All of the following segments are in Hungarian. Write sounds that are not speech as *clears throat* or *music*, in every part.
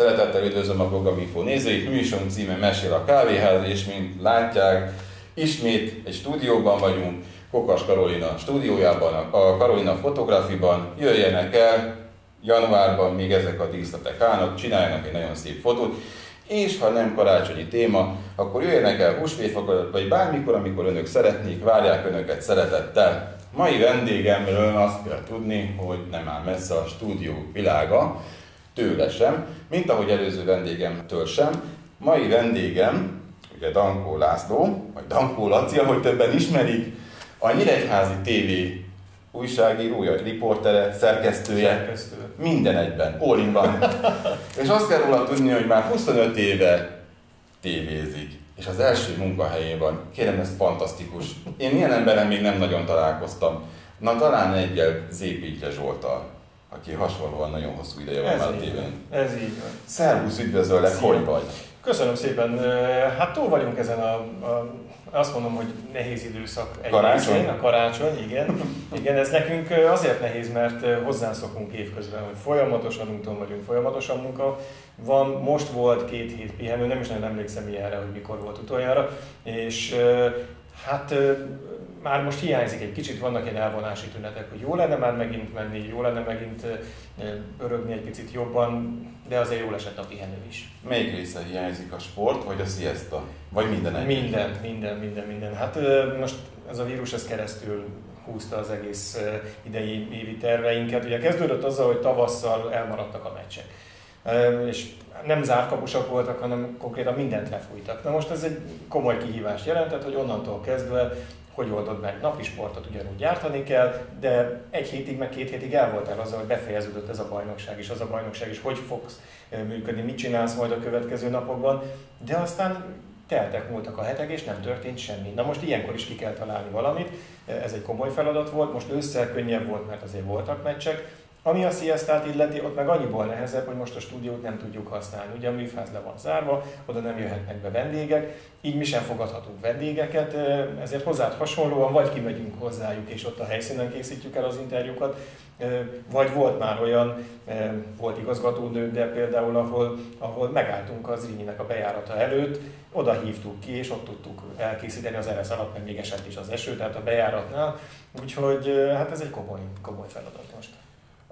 Szeretettel üdvözlöm a Programinfo nézőit, műsorunk címe Mesél a kávéház, és mint látják, ismét egy stúdióban vagyunk, Kokas Karolina stúdiójában, a Karolina fotografiban. Jöjjenek el, januárban még ezek a díszletek állnak, csináljanak egy nagyon szép fotót, és ha nem karácsonyi téma, akkor jöjjenek el húsvétfakor, vagy bármikor, amikor önök szeretnék, várják önöket szeretettel. Mai vendégemről azt kell tudni, hogy nem áll messze a stúdió világa, tőle sem, mint ahogy előző vendégemtől sem. Mai vendégem, ugye Dankó László, vagy Dankó Laci, ahogy többen ismerik, a Nyíregyházi TV újságírója, riportere, szerkesztője, Szerkesztő. minden egyben, all van. és azt kell róla tudni, hogy már 25 éve tévézik, és az első munkahelyén van. Kérem, ez fantasztikus. Én ilyen emberen még nem nagyon találkoztam. Na talán egyel Zépítje Zsoltal, aki hasonlóan nagyon hosszú ideje van Ez már a tévén. Ez így van. Szervusz, üdvözöllek, Szia. hogy vagy? Köszönöm szépen. Hát túl vagyunk ezen a, a azt mondom, hogy nehéz időszak egy Karácsony? részén, a karácsony, igen. Igen, ez nekünk azért nehéz, mert hozzászokunk évközben, hogy folyamatosan úton vagyunk, folyamatosan munka van. Most volt két hét pihenő, nem is nagyon emlékszem ilyenre, hogy mikor volt utoljára, és hát már most hiányzik egy kicsit, vannak ilyen elvonási tünetek, hogy jó lenne már megint menni, jó lenne megint örögni egy picit jobban, de azért jól esett a pihenő is. Melyik része hiányzik, a sport vagy a siesta? Vagy minden együtt? Minden, minden, minden, minden. Hát most ez a vírus ez keresztül húzta az egész idei évi terveinket. Ugye kezdődött azzal, hogy tavasszal elmaradtak a meccsek. És nem zárkapusak voltak, hanem konkrétan mindent lefújtak. Na most ez egy komoly kihívást jelentett, hogy onnantól kezdve hogy oldod meg. Napi sportot ugyanúgy gyártani kell, de egy hétig, meg két hétig el voltál azzal, hogy befejeződött ez a bajnokság is, az a bajnokság is, hogy fogsz működni, mit csinálsz majd a következő napokban, de aztán teltek, múltak a hetek, és nem történt semmi. Na most ilyenkor is ki kell találni valamit, ez egy komoly feladat volt, most ősszel könnyebb volt, mert azért voltak meccsek, ami a siestát illeti, ott meg annyiból nehezebb, hogy most a stúdiót nem tudjuk használni. Ugye a műfáz le van zárva, oda nem jöhetnek be vendégek, így mi sem fogadhatunk vendégeket, ezért hozzád hasonlóan vagy kimegyünk hozzájuk, és ott a helyszínen készítjük el az interjúkat, vagy volt már olyan, volt igazgatónő, de például, ahol, ahol megálltunk az Rínyinek a bejárata előtt, oda hívtuk ki, és ott tudtuk elkészíteni az eresz alatt, meg még esett is az eső, tehát a bejáratnál. Úgyhogy hát ez egy komoly, komoly feladat most.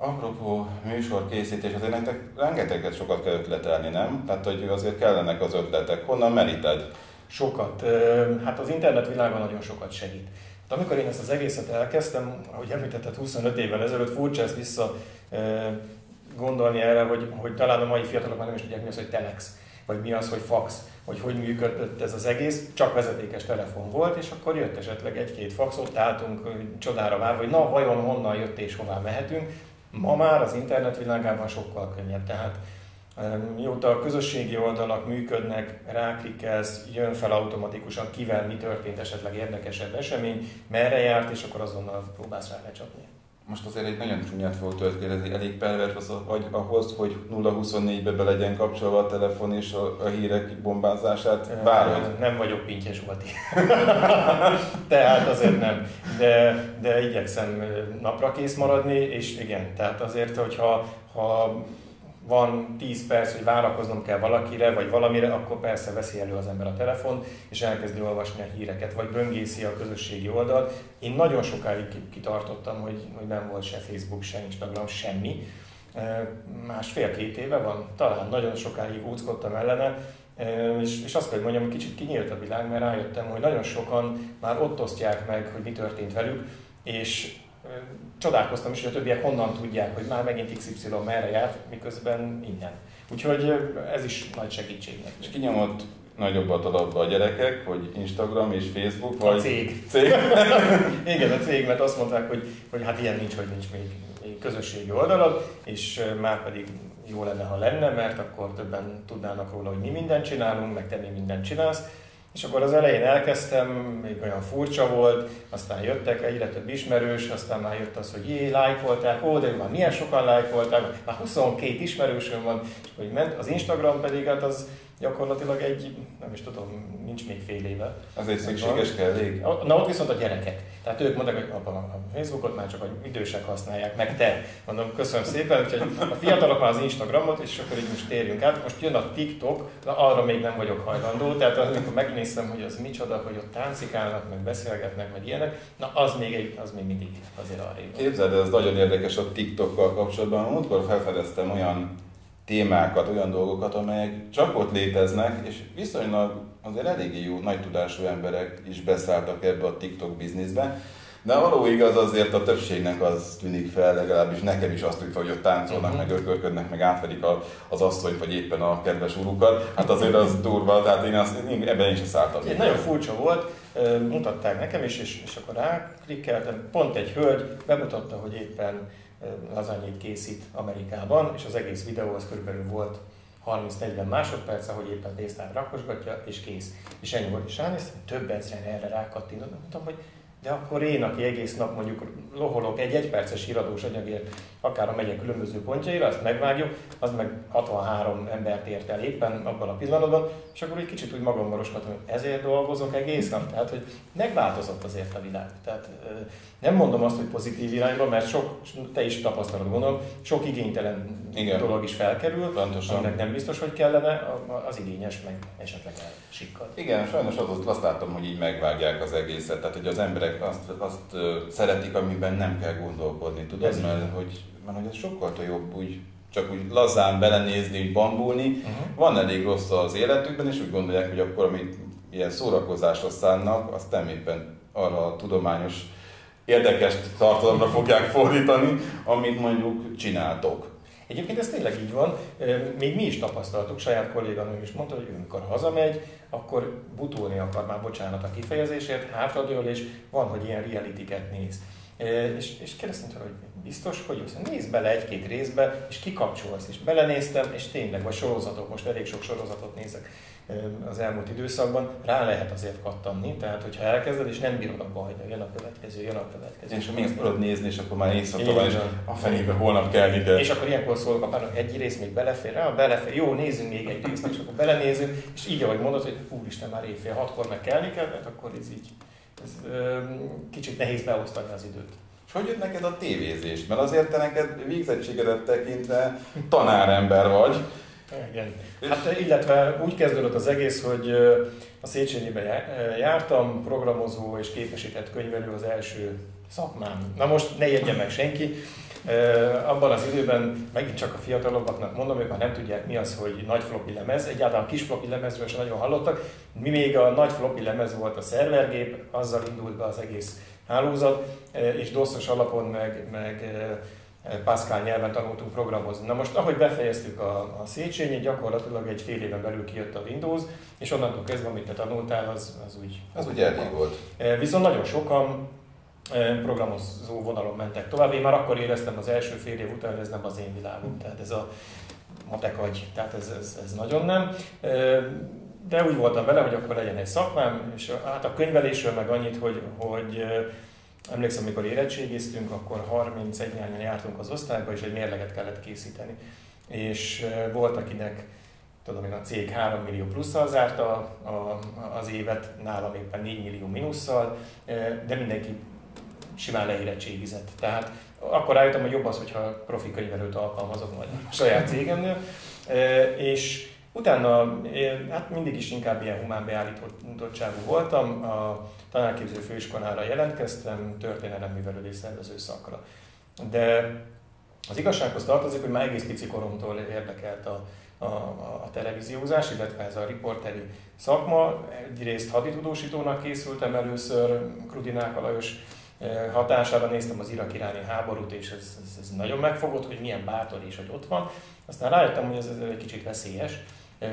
Apropó műsorkészítés, azért nektek rengeteget sokat kell ötletelni, nem? Tehát, hogy azért kellenek az ötletek. Honnan meríted? Sokat. Hát az internet világa nagyon sokat segít. De amikor én ezt az egészet elkezdtem, ahogy említetted 25 évvel ezelőtt, furcsa ezt vissza gondolni erre, hogy, hogy talán a mai fiatalok már nem is tudják mi az, hogy telex, vagy mi az, hogy fax, hogy hogy működött ez az egész, csak vezetékes telefon volt, és akkor jött esetleg egy-két fax, ott álltunk csodára várva, hogy na, vajon honnan jött és hová mehetünk. Ma már az internet világában sokkal könnyebb, tehát Mióta a közösségi oldalak működnek, ráklikkelsz, jön fel automatikusan, kivel mi történt, esetleg érdekesebb esemény, merre járt, és akkor azonnal próbálsz rá lecsapni. Most azért egy nagyon csúnyát tőled kérdezni, elég pervers az vagy ahhoz, hogy 0-24-be be legyen kapcsolva a telefon és a, a hírek bombázását? Várod? Nem vagyok Pintyes Volti. *laughs* tehát azért nem. De, de igyekszem napra kész maradni, és igen, tehát azért, hogyha ha van 10 perc, hogy várakoznom kell valakire, vagy valamire, akkor persze veszi elő az ember a telefon, és elkezdi olvasni a híreket, vagy böngészi a közösségi oldalt. Én nagyon sokáig kitartottam, hogy, hogy nem volt se Facebook, se Instagram, semmi. Másfél-két éve van, talán nagyon sokáig úckodtam ellene, és, és azt kell, hogy mondjam, hogy kicsit kinyílt a világ, mert rájöttem, hogy nagyon sokan már ott osztják meg, hogy mi történt velük, és csodálkoztam is, hogy a többiek honnan tudják, hogy már megint XY merre járt, miközben innen. Úgyhogy ez is nagy segítség nekünk. És kinyomott nagyobbat adatba a gyerekek, hogy Instagram és Facebook, vagy... A cég. cég. *laughs* Igen, a cég, mert azt mondták, hogy, hogy hát ilyen nincs, hogy nincs még, még közösségi oldalad, és már pedig jó lenne, ha lenne, mert akkor többen tudnának róla, hogy mi mindent csinálunk, meg te mi mindent csinálsz. És akkor az elején elkezdtem, még olyan furcsa volt, aztán jöttek egyre több ismerős, aztán már jött az, hogy jé, lájkolták, ó, de már milyen sokan lájkolták, már 22 ismerősöm van, és hogy ment, az Instagram pedig hát az, gyakorlatilag egy, nem is tudom, nincs még fél éve. Ez egy szükséges kellék? Na ott viszont a gyerekek. Tehát ők mondják, hogy apa, a Facebookot már csak a idősek használják, meg te. Mondom, köszönöm szépen, úgyhogy a fiatalok már az Instagramot, és akkor így most térjünk át. Most jön a TikTok, na arra még nem vagyok hajlandó, tehát amikor megnéztem, hogy az micsoda, hogy ott táncikálnak, meg beszélgetnek, meg ilyenek, na az még, egy, az még mindig azért arrébb. Képzeld, ez nagyon érdekes a TikTokkal kapcsolatban. Múltkor felfedeztem olyan témákat, olyan dolgokat, amelyek csak ott léteznek, és viszonylag azért eléggé jó, nagy tudású emberek is beszálltak ebbe a TikTok bizniszbe. De való igaz azért a többségnek az tűnik fel, legalábbis nekem is azt tűnik fel, hogy ott táncolnak, uh-huh. meg örkölködnek, meg átvedik a, az asszonyt, vagy éppen a kedves urukat. Hát azért az durva, tehát én, azt, én ebben is szálltam. Egy nagyon furcsa volt, mutatták nekem is, és, és akkor ráklikkeltem, pont egy hölgy bemutatta, hogy éppen lazanyét készít Amerikában, és az egész videó az körülbelül volt 30-40 másodperc, ahogy éppen tésztát rakosgatja, és kész. És ennyi volt, és ránéztem, több ezeren erre rákattintottam, mondtam, hogy de akkor én, aki egész nap mondjuk loholok egy egyperces híradós anyagért, akár a megyek különböző pontjaira, azt megvágjuk, az meg 63 embert ért el éppen abban a pillanatban, és akkor egy kicsit úgy magam marosgatom, hogy ezért dolgozok egész nap. Tehát, hogy megváltozott azért a világ. Tehát nem mondom azt, hogy pozitív irányba, mert sok, te is tapasztalod gondolom, sok igénytelen Igen. dolog is felkerül, Pontosan. aminek nem biztos, hogy kellene, az igényes meg esetleg elsikkad. Igen, sajnos azt, azt látom, hogy így megvágják az egészet, tehát hogy az emberek azt, azt szeretik, amiben nem kell gondolkodni, tudod, Ez mert hogy, mert hogy ez sokkal jobb úgy csak úgy lazán belenézni, úgy bambulni. Uh-huh. Van elég rossz az életükben, és úgy gondolják, hogy akkor, amit ilyen szórakozásra szánnak, azt nem éppen arra a tudományos érdekes tartalomra fogják fordítani, amit mondjuk csináltok. Egyébként ez tényleg így van. Még mi is tapasztaltuk, saját kolléganőm is mondta, hogy amikor hazamegy, akkor butulni akar már, bocsánat a kifejezésért, hátradől, és van, hogy ilyen realitiket néz. És, és kérdeztem tőle, hogy biztos, hogy jössz, nézd bele egy-két részbe, és kikapcsolsz, és belenéztem, és tényleg, vagy sorozatok, most elég sok sorozatot nézek az elmúlt időszakban, rá lehet azért kattanni, tehát hogyha elkezded, és nem bírod abba hagyni, jön a következő, jön a következő. És még tudod nézni, és akkor már éjszaka van, és a fenébe holnap kell kell. És akkor ilyenkor szólok a párnak, egy rész még belefér, rá, belefér, jó, nézzünk még egy részt, és akkor belenézünk, és így, ahogy mondod, hogy úristen, már éjfél hatkor meg kelni kell, mert akkor ez így, ez kicsit nehéz beosztani az időt. És hogy jött neked a tévézés? Mert azért te neked végzettségedet tekintve tanárember vagy. Igen. Hát illetve úgy kezdődött az egész, hogy a Széchenyiben jártam, programozó és képesített könyvelő az első szakmám. Na most ne jegye meg senki, abban az időben megint csak a fiatalabbaknak mondom, ők már nem tudják mi az, hogy nagy floppy lemez, egyáltalán kis floppy lemezről sem nagyon hallottak. Mi még a nagy floppy lemez volt a szervergép, azzal indult be az egész hálózat, és doszos alapon meg, meg Pascal nyelven tanultunk programozni. Na most, ahogy befejeztük a, a Széchenyi, gyakorlatilag egy fél éven belül kijött a Windows, és onnantól kezdve, amit te tanultál, az, az úgy... Az úgy elég volt. Viszont nagyon sokan programozó vonalon mentek tovább. Én már akkor éreztem az első fél év után, hogy ez nem az én világom, tehát ez a matek agy, tehát ez, ez, ez nagyon nem. De úgy voltam vele, hogy akkor legyen egy szakmám, és hát a könyvelésről meg annyit, hogy, hogy emlékszem, amikor érettségiztünk, akkor 31 nyáron jártunk az osztályba, és egy mérleget kellett készíteni. És volt, akinek tudom én, a cég 3 millió plusszal zárta a, az évet, nálam éppen 4 millió minusszal, de mindenki simán leérettségizett. Tehát akkor rájöttem, hogy jobb az, hogyha profi könyvelőt alkalmazok majd a saját cégemnél, és utána hát mindig is inkább ilyen humán beállítottságú voltam, a tanárképző főiskolára jelentkeztem, történelem művelődés szervező szakra. De az igazsághoz tartozik, hogy már egész pici koromtól érdekelt a, a, a televíziózás, illetve ez a riporteri szakma. Egyrészt haditudósítónak készültem először, Krudinák Alajos hatására néztem az irak iráni háborút, és ez, ez, ez nagyon megfogott, hogy milyen bátor és hogy ott van. Aztán rájöttem, hogy ez, ez egy kicsit veszélyes,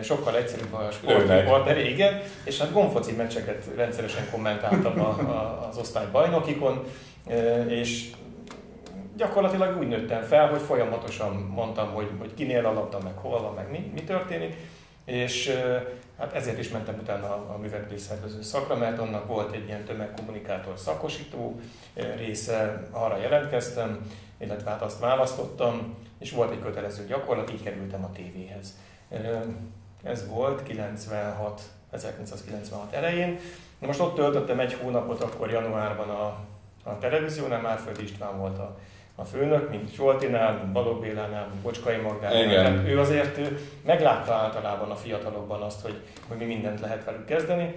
sokkal egyszerűbb a sportriporter, igen, és hát gomfoci meccseket rendszeresen kommentáltam a, a, az osztály bajnokikon, és gyakorlatilag úgy nőttem fel, hogy folyamatosan mondtam, hogy, hogy kinél alapta, meg hol van, meg mi, mi történik, és hát ezért is mentem utána a, a művelődésszervező szakra, mert annak volt egy ilyen tömegkommunikátor szakosító része, arra jelentkeztem, illetve hát azt választottam, és volt egy kötelező gyakorlat, így kerültem a tévéhez. Ez volt 96, 1996 elején. Most ott töltöttem egy hónapot, akkor januárban a, a televíziónál, Márföldi István volt a, a főnök, mint Zsoltinál, mint Balogh Bélánál, mint Bocskai Magdánál. Ő azért ő meglátta általában a fiatalokban azt, hogy, hogy mi mindent lehet velük kezdeni.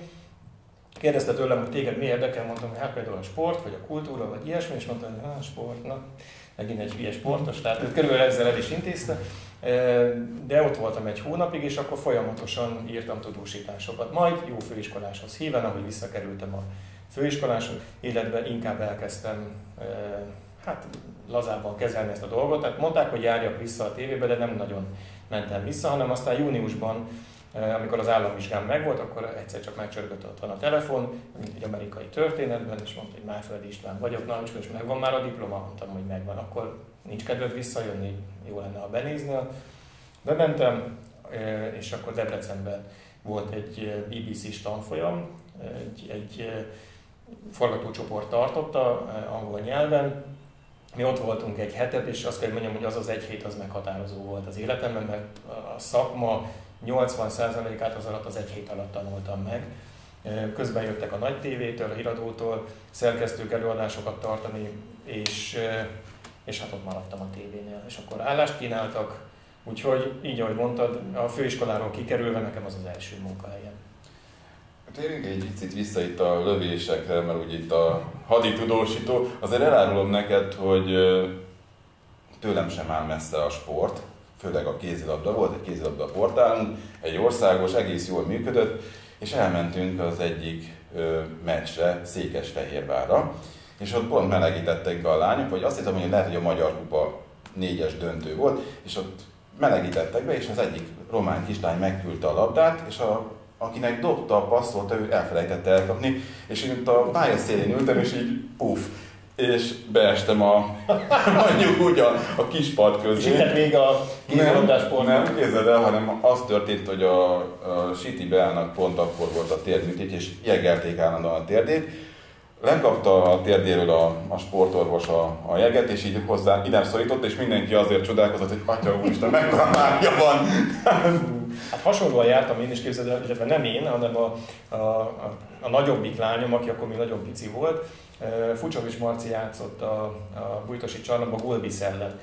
Kérdezte tőlem, hogy téged mi érdekel, mondtam, hogy hát például a sport, vagy a kultúra, vagy ilyesmi, és mondtam, hogy hát sport, na, megint egy hülye sportos, tehát körülbelül ezzel el is intézte. De ott voltam egy hónapig, és akkor folyamatosan írtam tudósításokat. Majd jó főiskoláshoz híven, ahogy visszakerültem a főiskolás életbe, inkább elkezdtem hát lazábban kezelni ezt a dolgot. Tehát mondták, hogy járjak vissza a tévébe, de nem nagyon mentem vissza, hanem aztán júniusban amikor az államvizsgám megvolt, akkor egyszer csak megcsörgött ott van a telefon, egy amerikai történetben, és mondta, hogy Márföldi István vagyok, na, és megvan már a diploma, mondtam, hogy megvan, akkor nincs kedved visszajönni, jó lenne, ha benézni. Bementem, és akkor Debrecenben volt egy BBC-s tanfolyam, egy, egy forgatócsoport tartotta angol nyelven, mi ott voltunk egy hetet, és azt kell mondjam, hogy az az egy hét az meghatározó volt az életemben, mert a szakma 80%-át az alatt az egy hét alatt tanultam meg. Közben jöttek a nagy tévétől, a híradótól, szerkesztők előadásokat tartani, és, és hát ott maradtam a tévénél. És akkor állást kínáltak, úgyhogy így, ahogy mondtad, a főiskoláról kikerülve nekem az az első munkahelyem. Térjünk egy picit vissza itt a lövésekre, mert úgy itt a haditudósító. Azért elárulom neked, hogy tőlem sem áll messze a sport, főleg a kézilabda volt, egy kézilabda portálunk, egy országos, egész jól működött, és elmentünk az egyik ö, meccsre Székesfehérvárra, és ott pont melegítettek be a lányok, vagy azt hiszem, hogy lehet, hogy a Magyar Kupa négyes döntő volt, és ott melegítettek be, és az egyik román kislány megküldte a labdát, és a akinek dobta a passzolta, ő elfelejtette elkapni, és én itt a pályaszélén ültem, és így puff, és beestem a, *laughs* mondjuk úgy a, a kis pad közé. És itt még a kézilabdásport? Nem, nem képzeld el, hanem az történt, hogy a, a City Beának pont akkor volt a térdműtét, és jegelték állandóan a térdét. Lekapta a térdéről a, a sportorvos a, a jeget, és így hozzá ide szorított, és mindenki azért csodálkozott, hogy atya úristen, mekkora mágia van! Hát hasonlóan jártam én is képzeld, illetve nem én, hanem a, a, a, nagyobbik lányom, aki akkor még nagyon pici volt, Fucsovics Marci játszott a, a Bújtosi csarnokban Gulbis ellen.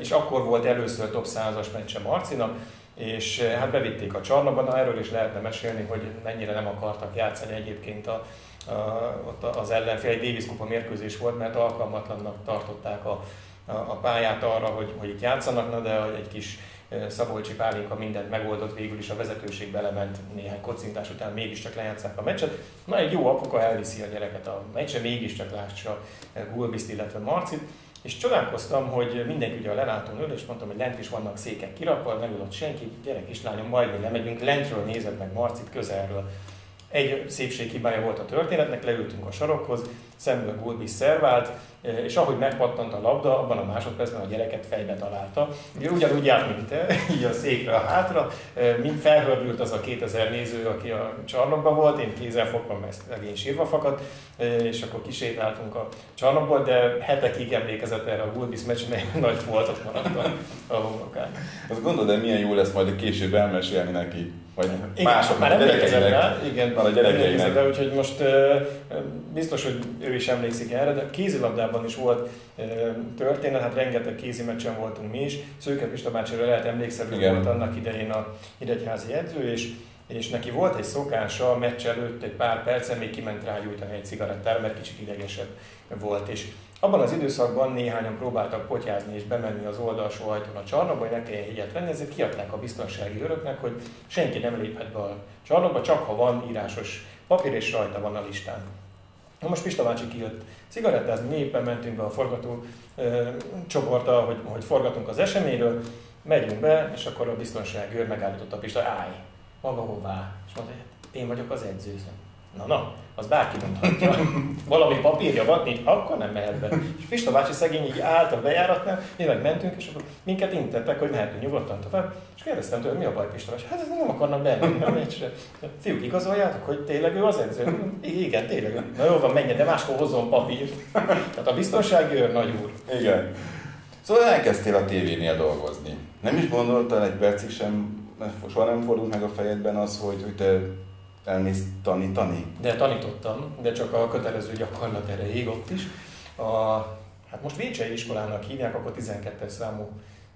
És akkor volt először top 100-as meccse Marcinak, és hát bevitték a csarnokban, erről is lehetne mesélni, hogy mennyire nem akartak játszani egyébként a, ott az ellenfél, egy Davis Kupa mérkőzés volt, mert alkalmatlannak tartották a, a, pályát arra, hogy, hogy itt játszanak, na, de egy kis Szabolcsi Pálinka mindent megoldott, végül is a vezetőség belement néhány kocintás után, mégiscsak lejátszák a meccset. Na, egy jó apuka elviszi a gyereket a meccse, mégiscsak lássa Gulbiszt, illetve Marcit. És csodálkoztam, hogy mindenki ugye a lelátón ül, és mondtam, hogy lent is vannak székek kirakva, nem ül ott senki, gyerek kislányom, majd mi lemegyünk, lentről nézed meg Marcit közelről. Egy szépséghibája volt a történetnek, leültünk a sarokhoz, szemben Gulbis szervált, és ahogy megpattant a labda, abban a másodpercben a gyereket fejbe találta. Ugye ugyanúgy járt, mint te, *laughs* így a székre a hátra, mint felhördült az a 2000 néző, aki a csarnokban volt, én kézzel mert legény sírva fakadt, és akkor kisétáltunk a csarnokból, de hetekig emlékezett erre a Gulbis meccs, mert *laughs* nagy volt, ott maradt a, a homlokán. Azt gondolod, de milyen jó lesz majd a később elmesélni neki? Vagy igen, mások, már emlékezett rá, igen, már a gyerekeinek. Rá, úgyhogy most biztos, hogy ő is emlékszik erre, de kézilabdában is volt történet, hát rengeteg kézi meccsen voltunk mi is. Szőke Pista bácsira lehet emlékszni, hogy volt annak idején a hidegyházi edző, és és neki volt egy szokása a meccs előtt egy pár percen még kiment rá gyújtani egy cigarettára, mert kicsit idegesebb volt. És abban az időszakban néhányan próbáltak potyázni és bemenni az oldalsó ajtón a csarnokba, hogy ne kelljen hegyet venni, ezért kiadták a biztonsági öröknek, hogy senki nem léphet be a csarnokba, csak ha van írásos papír és rajta van a listán. Na most Pista bácsi kijött cigarettázni, mi éppen mentünk be a forgató ö, csoporttal, hogy, hogy forgatunk az eseményről, megyünk be, és akkor a biztonsági őr megállította Pista, állj, maga hová? És mondta, hát én vagyok az edző. Na, na, az bárki mondhatja. Valami papírja van, nincs, akkor nem mehet be. És Pista bácsi szegény így állt a bejáratnál, mi meg mentünk, és akkor minket intettek, hogy mehetünk nyugodtan tovább. És kérdeztem tőle, mi a baj Pista bácsi? Hát ez nem akarnak benni a meccsre. Fiúk, igazoljátok, hogy tényleg ő az edző? Igen, tényleg. Na jó van, menjen, de máskor hozzon papírt. Tehát a biztonsági őr nagy úr. Igen. Szóval elkezdtél a tévénél dolgozni. Nem is gondoltál egy percig sem soha nem fordult meg a fejedben az, hogy, hogy te elmész tanítani? De tanítottam, de csak a kötelező gyakorlat erejéig ott is. A, hát most Vécsei iskolának hívják, akkor 12-es számú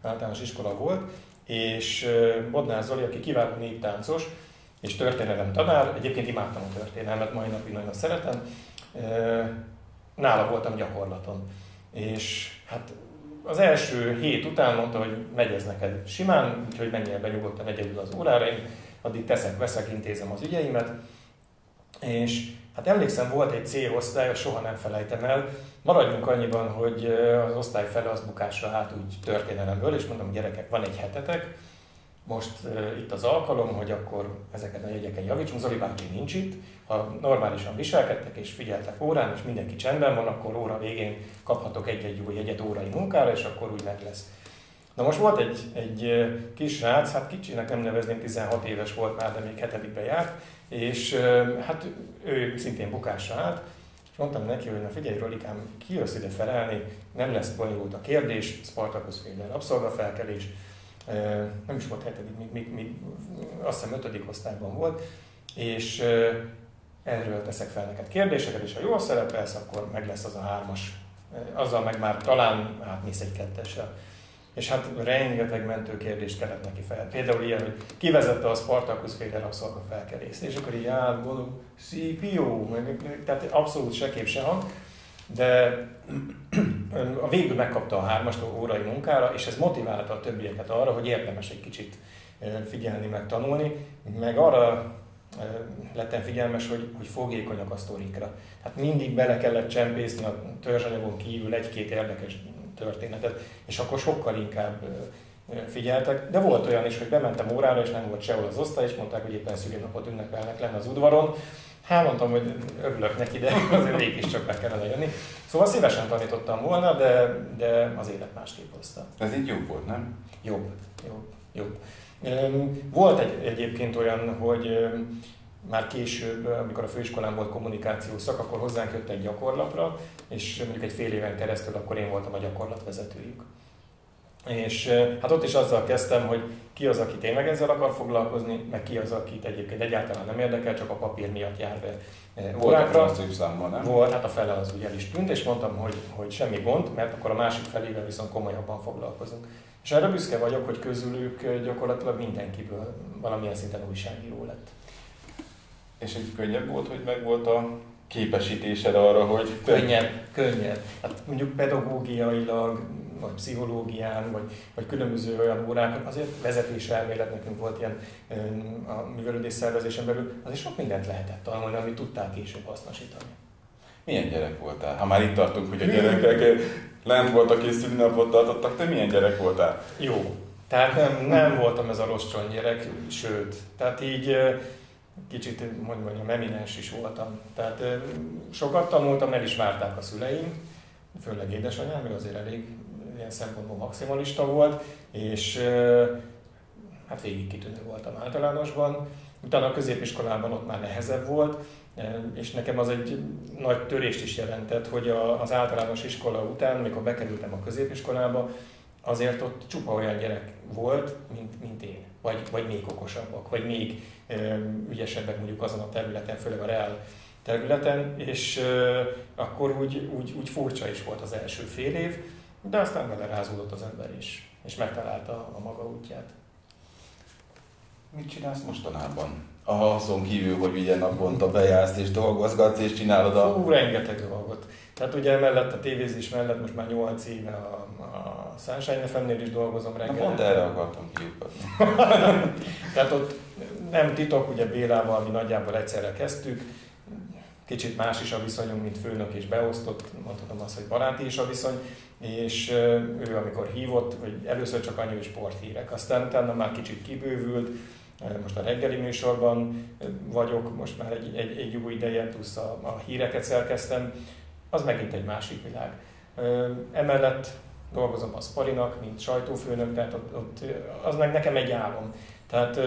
általános iskola volt, és Bodnár Zoli, aki kiváló néptáncos, és történelem tanár, egyébként imádtam a történelmet, mai napig nagyon szeretem, nála voltam gyakorlaton. És hát az első hét után mondta, hogy megy ez neked simán, úgyhogy menjél be nyugodtan egyedül az órára, én addig teszek, veszek, intézem az ügyeimet. És hát emlékszem, volt egy C-osztály, soha nem felejtem el, maradjunk annyiban, hogy az osztály fele az bukásra hát úgy történelemből, és mondom, gyerekek, van egy hetetek, most uh, itt az alkalom, hogy akkor ezeket a jegyeken javítsunk. Zoli bácsi nincs itt. Ha normálisan viselkedtek és figyeltek órán, és mindenki csendben van, akkor óra végén kaphatok egy-egy jó jegyet órai munkára, és akkor úgy meg lesz. Na most volt egy, egy kis srác, hát kicsinek nem nevezném, 16 éves volt már, de még hetedikbe járt, és hát ő szintén bukásra állt, és mondtam neki, hogy na figyelj, Rolikám, ki jössz ide felelni, nem lesz bonyolult a kérdés, Spartacus féle rabszolgafelkelés, nem is volt hetedik, még, még, még azt hiszem ötödik osztályban volt, és erről teszek fel neked kérdéseket, és ha jól szerepelsz, akkor meg lesz az a hármas. Azzal meg már talán átmész egy kettessel. És hát rengeteg mentő kérdést kellett neki fel. Például ilyen, hogy kivezette a Spartacus féle rabszolga felkerészt, és akkor így áll, gondolom, CPO, tehát abszolút se kép, se hang de *clears throat* a végül megkapta a hármast órai munkára, és ez motiválta a többieket arra, hogy érdemes egy kicsit figyelni, meg tanulni, meg arra lettem figyelmes, hogy, hogy fogékonyak a sztorikra. Tehát mindig bele kellett csempészni a törzsanyagon kívül egy-két érdekes történetet, és akkor sokkal inkább figyeltek. De volt olyan is, hogy bementem órára, és nem volt sehol az osztály, és mondták, hogy éppen szülinapot ünnepelnek lenne az udvaron, Hát mondtam, hogy örülök neki, de *laughs* azért csak be kellene jönni. Szóval szívesen tanítottam volna, de, de az élet másképp hozta. Ez így jobb volt, nem? Jobb, jobb, jobb. Volt egy, egyébként olyan, hogy már később, amikor a főiskolán volt kommunikáció szak, akkor hozzánk jött egy gyakorlatra, és mondjuk egy fél éven keresztül akkor én voltam a gyakorlatvezetőjük. És hát ott is azzal kezdtem, hogy ki az, aki tényleg ezzel akar foglalkozni, meg ki az, akit egyébként egyáltalán nem érdekel, csak a papír miatt jár be órákra. Volt számmal, nem? Volt, hát a fele az ugye el is tűnt, és mondtam, hogy, hogy semmi gond, mert akkor a másik felével viszont komolyabban foglalkozunk. És erre büszke vagyok, hogy közülük gyakorlatilag mindenkiből valamilyen szinten újságíró lett. És egy könnyebb volt, hogy megvolt a képesítésed arra, hogy... Könnyebb, könnyebb. Hát mondjuk pedagógiailag, vagy pszichológián, vagy, vagy különböző olyan órákat, azért vezetés elmélet nekünk volt ilyen a művelődés szervezésen belül, azért sok mindent lehetett tanulni, amit tudtál később hasznosítani. Milyen gyerek voltál? Ha már itt tartunk, hogy a gyerekek lent voltak és szülinapot tartottak, te milyen gyerek voltál? Jó. Tehát nem, nem voltam ez a rossz gyerek, sőt. Tehát így kicsit, hogy mondjam, eminens is voltam. Tehát sokat tanultam, el is várták a szüleim, főleg édesanyám, ő azért elég ilyen szempontból maximalista volt, és hát végig kitűnő voltam általánosban. Utána a középiskolában ott már nehezebb volt, és nekem az egy nagy törést is jelentett, hogy az általános iskola után, mikor bekerültem a középiskolába, azért ott csupa olyan gyerek volt, mint, mint én, vagy, vagy még okosabbak, vagy még ügyesebbek mondjuk azon a területen, főleg a reál területen, és akkor úgy, úgy, úgy furcsa is volt az első fél év, de aztán belerázódott az ember is, és megtalálta a maga útját. Mit csinálsz mostanában? Azon kívül, hogy ugye naponta bejársz és dolgozgatsz és csinálod a... Hú, rengeteg dolgot. Tehát ugye mellett a tévézés mellett most már 8 éve a, a Sunshine fm is dolgozom reggel. Na pont erre akartam kiukadni. *laughs* Tehát ott nem titok, ugye Bélával mi nagyjából egyszerre kezdtük, kicsit más is a viszonyunk, mint főnök és beosztott, mondhatom azt, hogy baráti is a viszony, és ő amikor hívott, hogy először csak annyi sporthírek, aztán utána már kicsit kibővült, most a reggeli műsorban vagyok, most már egy, egy, egy jó ideje, plusz a, a híreket szerkeztem, az megint egy másik világ. Emellett dolgozom a Sparinak, mint sajtófőnök, tehát ott, ott, az nekem egy álom. Tehát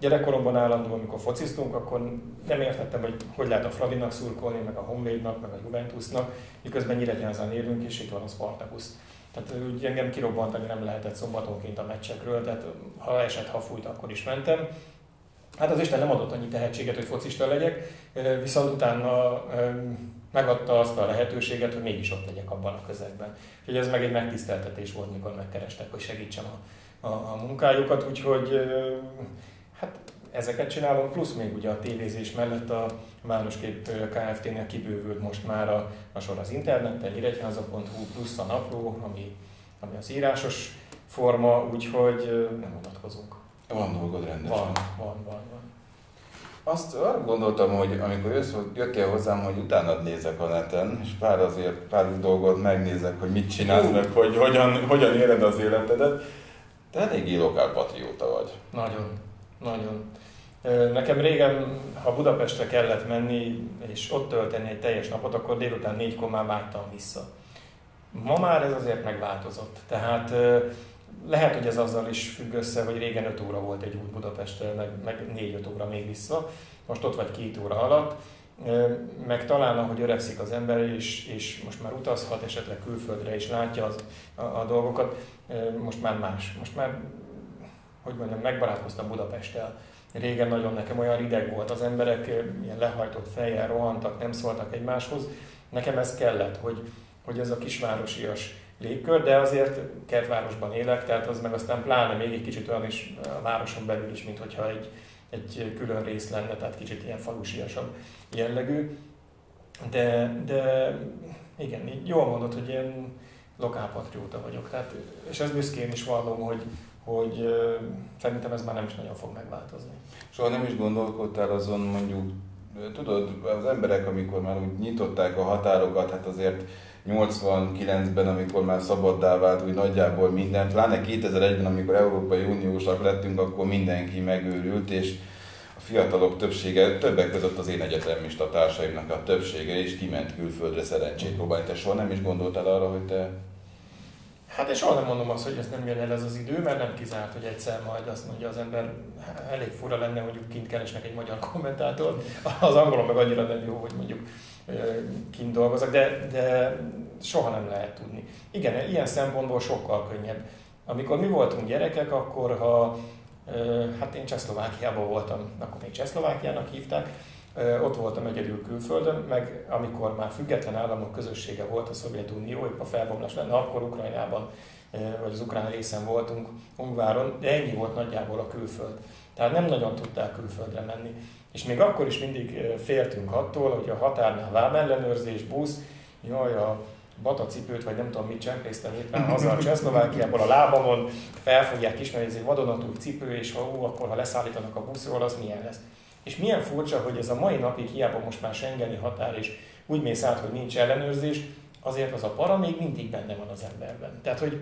gyerekkoromban állandóan, amikor fociztunk, akkor nem értettem, hogy hogy lehet a Fradinak szurkolni, meg a Honvédnak, meg a Juventusnak, miközben Nyíregyházán élünk, és itt van a Spartacus. Tehát úgy engem kirobbantani nem lehetett szombatonként a meccsekről, tehát ha esett, ha fújt, akkor is mentem. Hát az Isten nem adott annyi tehetséget, hogy focista legyek, viszont utána megadta azt a lehetőséget, hogy mégis ott legyek abban a közegben. Úgyhogy ez meg egy megtiszteltetés volt, mikor megkerestek, hogy segítsem a, a, a munkájukat, úgyhogy hát ezeket csinálom, plusz még ugye a tévézés mellett a Városkép Kft-nek kibővült most már a, a sor az interneten, iregyháza.hu plusz a napló, ami, ami az írásos forma, úgyhogy nem unatkozunk. Van dolgod rendesen. Van, van, van, van. Azt gondoltam, hogy amikor jössz, jöttél hozzám, hogy utánad nézek a neten, és pár azért, pár dolgot megnézek, hogy mit csinálsz, meg hogy hogyan, hogyan éled az életedet. Te eléggé lokálpatrióta vagy. Nagyon, nagyon. Nekem régen, ha Budapestre kellett menni, és ott tölteni egy teljes napot, akkor délután négykor már vágytam vissza. Ma már ez azért megváltozott. Tehát lehet, hogy ez azzal is függ össze, hogy régen 5 óra volt egy út Budapestre, meg, meg 4-5 óra még vissza. Most ott vagy két óra alatt. Meg talán, ahogy öregszik az ember, és, és most már utazhat esetleg külföldre, és látja az, a, a dolgokat, most már más. Most már, hogy mondjam, megbarátkoztam Budapesttel Régen nagyon nekem olyan rideg volt, az emberek ilyen lehajtott fejjel rohantak, nem szóltak egymáshoz. Nekem ez kellett, hogy, hogy ez a kisvárosias légkör, de azért kertvárosban élek, tehát az meg aztán pláne még egy kicsit olyan is a városon belül is, mint hogyha egy, egy külön rész lenne, tehát kicsit ilyen falusiasabb jellegű. De, de igen, így jól mondod, hogy én lokálpatrióta vagyok. Tehát, és ez büszkén is vallom, hogy, hogy szerintem ez már nem is nagyon fog megváltozni. Soha nem is gondolkodtál azon mondjuk, tudod, az emberek, amikor már úgy nyitották a határokat, hát azért 89-ben, amikor már szabaddá vált úgy nagyjából minden, pláne 2001-ben, amikor Európai Uniósak lettünk, akkor mindenki megőrült, és a fiatalok többsége, többek között az én egyetemista társaimnak a többsége is kiment külföldre szerencsét próbálni. Te soha nem is gondoltál arra, hogy te Hát és soha nem mondom azt, hogy ez nem jön el ez az idő, mert nem kizárt, hogy egyszer majd azt mondja az ember, elég fura lenne, hogy kint keresnek egy magyar kommentátor, az angolon meg annyira nem jó, hogy mondjuk kint dolgozok, de, de soha nem lehet tudni. Igen, ilyen szempontból sokkal könnyebb. Amikor mi voltunk gyerekek, akkor ha, hát én Csehszlovákiában voltam, akkor még Csehszlovákiának hívták, ott voltam egyedül külföldön, meg amikor már független államok közössége volt a Szovjetunió, épp a felbomlás lenne, akkor Ukrajnában, vagy az ukrán részen voltunk, Ungváron, de ennyi volt nagyjából a külföld. Tehát nem nagyon tudták külföldre menni. És még akkor is mindig féltünk attól, hogy a határnál vámellenőrzés, busz, jaj, a batacipőt, vagy nem tudom mit csempésztem éppen haza a Csehszlovákiából a lábamon, fel fogják ismerni, ez egy vadonatúj cipő, és ha ó, akkor ha leszállítanak a buszról, az milyen lesz. És milyen furcsa, hogy ez a mai napig hiába most már Schengeni határ, és úgy mész át, hogy nincs ellenőrzés, azért az a para még mindig benne van az emberben. Tehát, hogy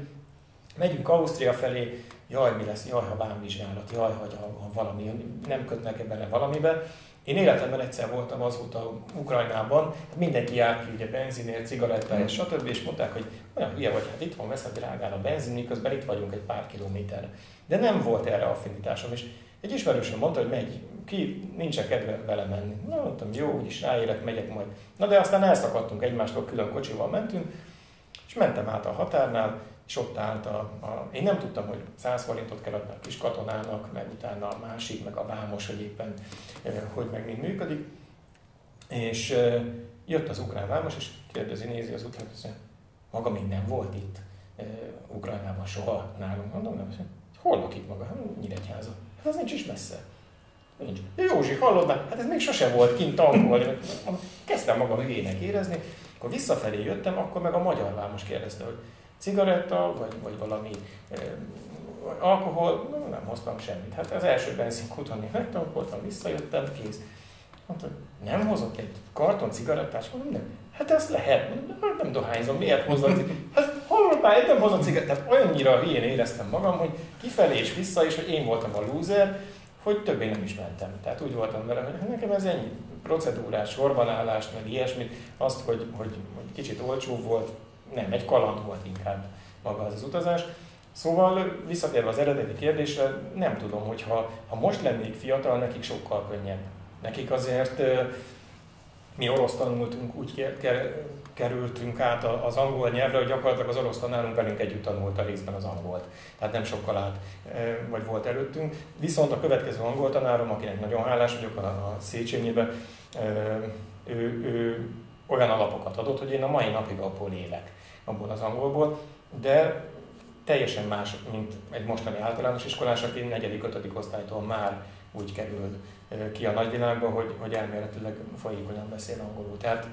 megyünk Ausztria felé, jaj, mi lesz, jaj, ha vámvizsgálat, jaj, hogy ha, ha valami, nem kötnek bele valamibe. Én életemben egyszer voltam azóta Ukrajnában, mindenki járt ki ugye benzinért, cigarettáért, stb. és mondták, hogy olyan hülye vagy, hát itt van veszed drágán a benzin, miközben itt vagyunk egy pár kilométerre. De nem volt erre affinitásom, és egy ismerősöm mondta, hogy megy, ki nincsen kedve vele menni. Na, mondtam, jó, úgyis ráérek, megyek majd. Na de aztán elszakadtunk egymástól, külön kocsival mentünk, és mentem át a határnál, és ott állt a, a én nem tudtam, hogy 100 forintot kell adni a kis katonának, meg utána a másik, meg a vámos, hogy éppen hogy meg mind működik. És jött az ukrán vámos, és kérdezi, nézi az utat, hogy maga még nem volt itt Ukrajnában soha nálunk. Mondom, nem, hol lakik maga? Hát, Nyíregyháza. Hát az nincs is messze. Nincs. Józsi, hallod már? Hát ez még sose volt kint tankolni. Kezdtem magam hülyének érezni. Akkor visszafelé jöttem, akkor meg a magyar vámos kérdezte, hogy cigaretta, vagy, vagy valami eh, alkohol, no, nem hoztam semmit. Hát az első benzinkuton én megtankoltam, visszajöttem, kész. Mondta, nem hozott egy karton cigarettás? Mondom, nem. Hát ezt lehet. Mondom, hát nem dohányzom, miért hozzak *laughs* Hát hallod már, nem hozom cigarettát. Tehát olyannyira hülyén éreztem magam, hogy kifelé és vissza, és hogy én voltam a loser, hogy többé nem is mentem. Tehát úgy voltam vele, hogy nekem ez ennyi procedúrás, sorbanállást, meg ilyesmit, azt, hogy, hogy, hogy kicsit olcsó volt, nem, egy kaland volt inkább maga az, az utazás. Szóval visszatérve az eredeti kérdésre, nem tudom, hogy ha, ha most lennék fiatal, nekik sokkal könnyebb. Nekik azért mi orosz tanultunk, úgy kerültünk át az angol nyelvre, hogy gyakorlatilag az orosz tanárunk velünk együtt tanult a részben az angolt. Tehát nem sokkal át, vagy volt előttünk. Viszont a következő angol tanárom, akinek nagyon hálás vagyok a, Széchenyibe, ő, ő olyan alapokat adott, hogy én a mai napig abból élek, abból az angolból, de teljesen más, mint egy mostani általános iskolás, aki 4.-5. osztálytól már úgy kerül ki a nagyvilágba, hogy, hogy elméletileg folyékonyan beszél angolul. Tehát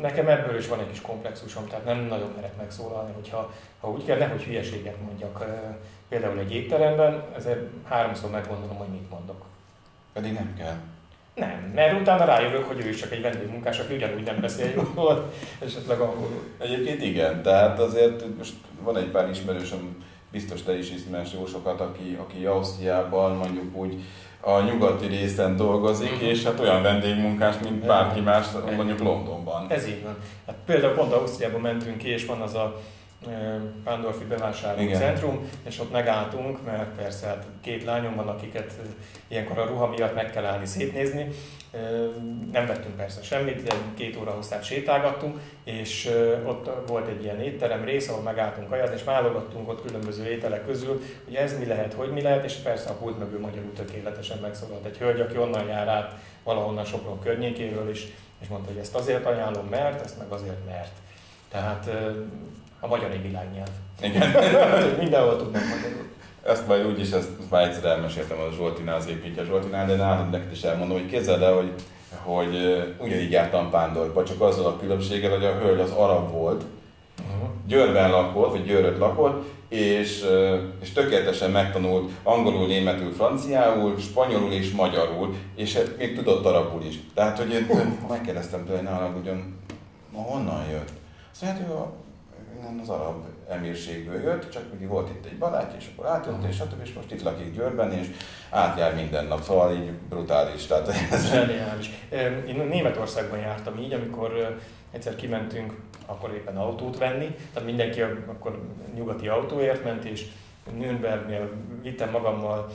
nekem ebből is van egy kis komplexusom, tehát nem nagyon merek megszólalni, hogyha ha úgy kell, nehogy hülyeséget mondjak. Például egy étteremben, ezért háromszor meggondolom, hogy mit mondok. Pedig nem kell. Nem, mert utána rájövök, hogy ő is csak egy vendégmunkás, aki ugyanúgy nem beszél jól, esetleg angolul. Egyébként igen, tehát azért most van egy pár ismerősöm, biztos te is ismersz jó sokat, aki, aki Ausztriában mondjuk úgy a nyugati részen dolgozik, uh-huh. és hát olyan vendégmunkás, mint bárki más mondjuk Londonban. Ez így van. Hát például pont Ausztriában mentünk ki, és van az a Pándorfi bevásárló centrum, és ott megálltunk, mert persze hát két lányom van, akiket ilyenkor a ruha miatt meg kell állni szétnézni. Nem vettünk persze semmit, de két óra hosszát sétálgattunk, és ott volt egy ilyen étterem rész, ahol megálltunk kajázni, és válogattunk ott különböző ételek közül, hogy ez mi lehet, hogy mi lehet, és persze a pult mögül magyarul tökéletesen megszólalt egy hölgy, aki onnan jár át valahonnan Sopron környékéről is, és mondta, hogy ezt azért ajánlom, mert, ezt meg azért, mert. Tehát a magyar egy világnyelv. Igen. *laughs* Mindenhol tudnak magyarul. Ezt majd úgyis, ezt, ezt már egyszer elmeséltem a Zsoltinál, az építja Zsoltinál, de nálad neked is elmondom, hogy képzeld el, hogy, hogy ugyanígy jártam Pándorba, csak azzal a különbséggel, hogy a hölgy az arab volt, uh-huh. Győrben lakott, vagy Győröt lakott, és, és tökéletesen megtanult angolul, németül, franciául, spanyolul és magyarul, és még tudott arabul is. Tehát, hogy én megkérdeztem tőle, hogy nálam ugyan honnan jött. Azt mondja, hogy innen az arab emírségből jött, csak ugye volt itt egy barátja, és akkor átjött, és stb. és most itt lakik Győrben, és átjár minden nap, szóval így brutális. Tehát ez Zseniális. Én Németországban jártam így, amikor egyszer kimentünk akkor éppen autót venni, tehát mindenki akkor nyugati autóért ment, és Nürnbergnél vittem magammal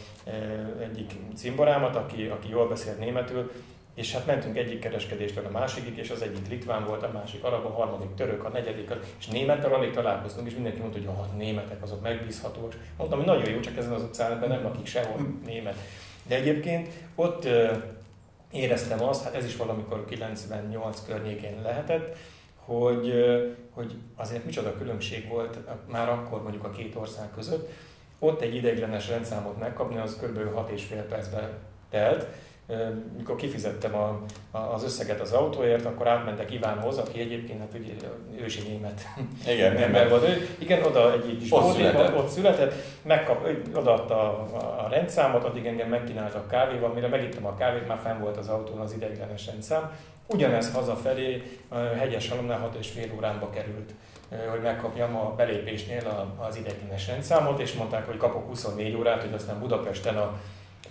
egyik cimborámat, aki, aki jól beszélt németül, és hát mentünk egyik kereskedéstől a másikig, és az egyik litván volt, a másik arab, a harmadik török, a negyedik, és némettel alig találkoztunk, és mindenki mondta, hogy a hat németek azok megbízhatók. Mondtam, hogy nagyon jó, csak ezen az utcán de nem lakik sehol német. De egyébként ott éreztem azt, hát ez is valamikor 98 környékén lehetett, hogy, hogy azért micsoda különbség volt már akkor mondjuk a két ország között. Ott egy ideiglenes rendszámot megkapni, az kb. 6,5 percben telt, mikor kifizettem a, a, az összeget az autóért, akkor átmentek Ivánhoz, aki egyébként hát ugye ősi német Igen, *laughs* ember volt. Ő, igen, oda egy kis ott született. ott született, megkap, odaadta a, a, a rendszámot, addig engem megkínáltak kávéval, mire megittem a kávét, már fenn volt az autón az ideiglenes rendszám. Ugyanez hazafelé hegyes halomnál 6 és fél órámba került hogy megkapjam a belépésnél az ideiglenes rendszámot, és mondták, hogy kapok 24 órát, hogy aztán Budapesten a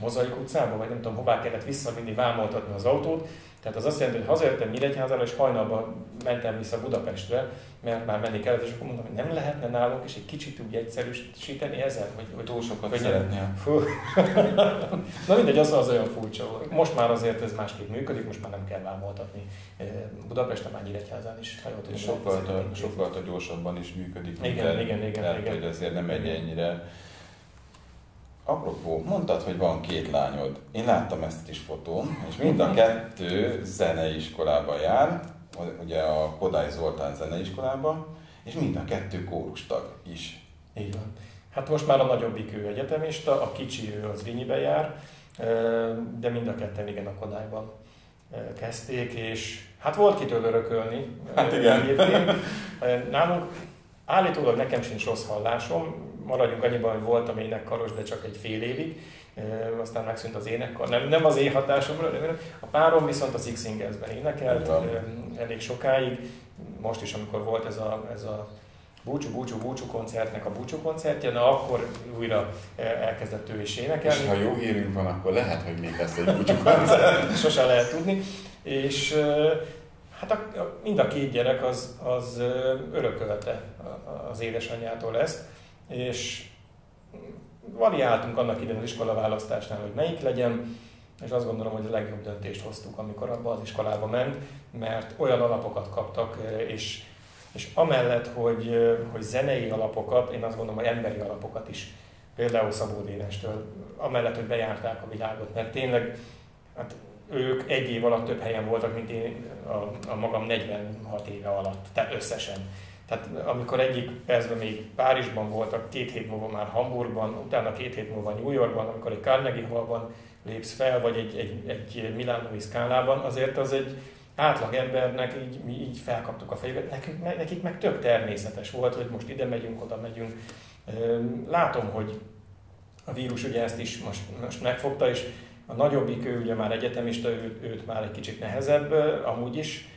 Mozaik utcába, vagy nem tudom hová kellett visszavinni, vámoltatni az autót. Tehát az azt jelenti, hogy hazajöttem Nyíregyházára, és hajnalban mentem vissza Budapestre, mert már menni kellett, és akkor mondom, hogy nem lehetne nálunk és egy kicsit úgy egyszerűsíteni ezzel, hogy, hogy túl sokat hogy szeretnél. *laughs* Na mindegy, az, az olyan furcsa volt. Most már azért ez másképp működik, most már nem kell vámoltatni. Budapesten már Nyíregyházán is. Ha és sokkal, sokkal gyorsabban is működik. Igen, igen, igen, igen, tehát, igen. hogy azért nem egy ennyire Apropó, mondtad, hogy van két lányod. Én láttam ezt is fotón, és mind a kettő zeneiskolába jár, ugye a Kodály Zoltán zeneiskolába, és mind a kettő kórustag is. Így van. Hát most már a nagyobbik ő egyetemista, a kicsi ő az Vinyibe jár, de mind a ketten igen a Kodályban kezdték, és hát volt kitől örökölni. Hát igen. Egyébként. Nálunk állítólag nekem sincs rossz hallásom, maradjunk annyiban, hogy voltam énekkaros, de csak egy fél évig, aztán megszűnt az énekkar. Nem, nem az én hatásomra, de a párom viszont a Six Singers-ben énekelt elég sokáig. Most is, amikor volt ez a, ez a búcsú, búcsú, búcsú koncertnek a búcsú koncertje, na akkor újra elkezdett ő is énekelni. És ha jó hírünk van, akkor lehet, hogy még lesz egy búcsú koncert. *laughs* Sose lehet tudni. És hát a, a, mind a két gyerek az, az örökölte az édesanyjától ezt és variáltunk annak idején az iskola választásnál, hogy melyik legyen. és azt gondolom, hogy a legjobb döntést hoztuk, amikor abba az iskolába ment, mert olyan alapokat kaptak, és, és amellett, hogy, hogy zenei alapokat, én azt gondolom, hogy emberi alapokat is, például Szabó Dénestől, amellett, hogy bejárták a világot, mert tényleg hát ők egy év alatt több helyen voltak, mint én a, a magam 46 éve alatt, tehát összesen. Tehát amikor egyik percben még Párizsban voltak, két hét múlva már Hamburgban, utána két hét múlva New Yorkban, amikor egy Carnegie Hallban lépsz fel, vagy egy, egy, egy Milánói szkálában, azért az egy átlag embernek így, mi így felkaptuk a fejüket, nekünk, nekik meg tök természetes volt, hogy most ide megyünk, oda megyünk. Látom, hogy a vírus ugye ezt is most, most megfogta, és a nagyobbik, ő ugye már egyetemista, őt, őt már egy kicsit nehezebb amúgy is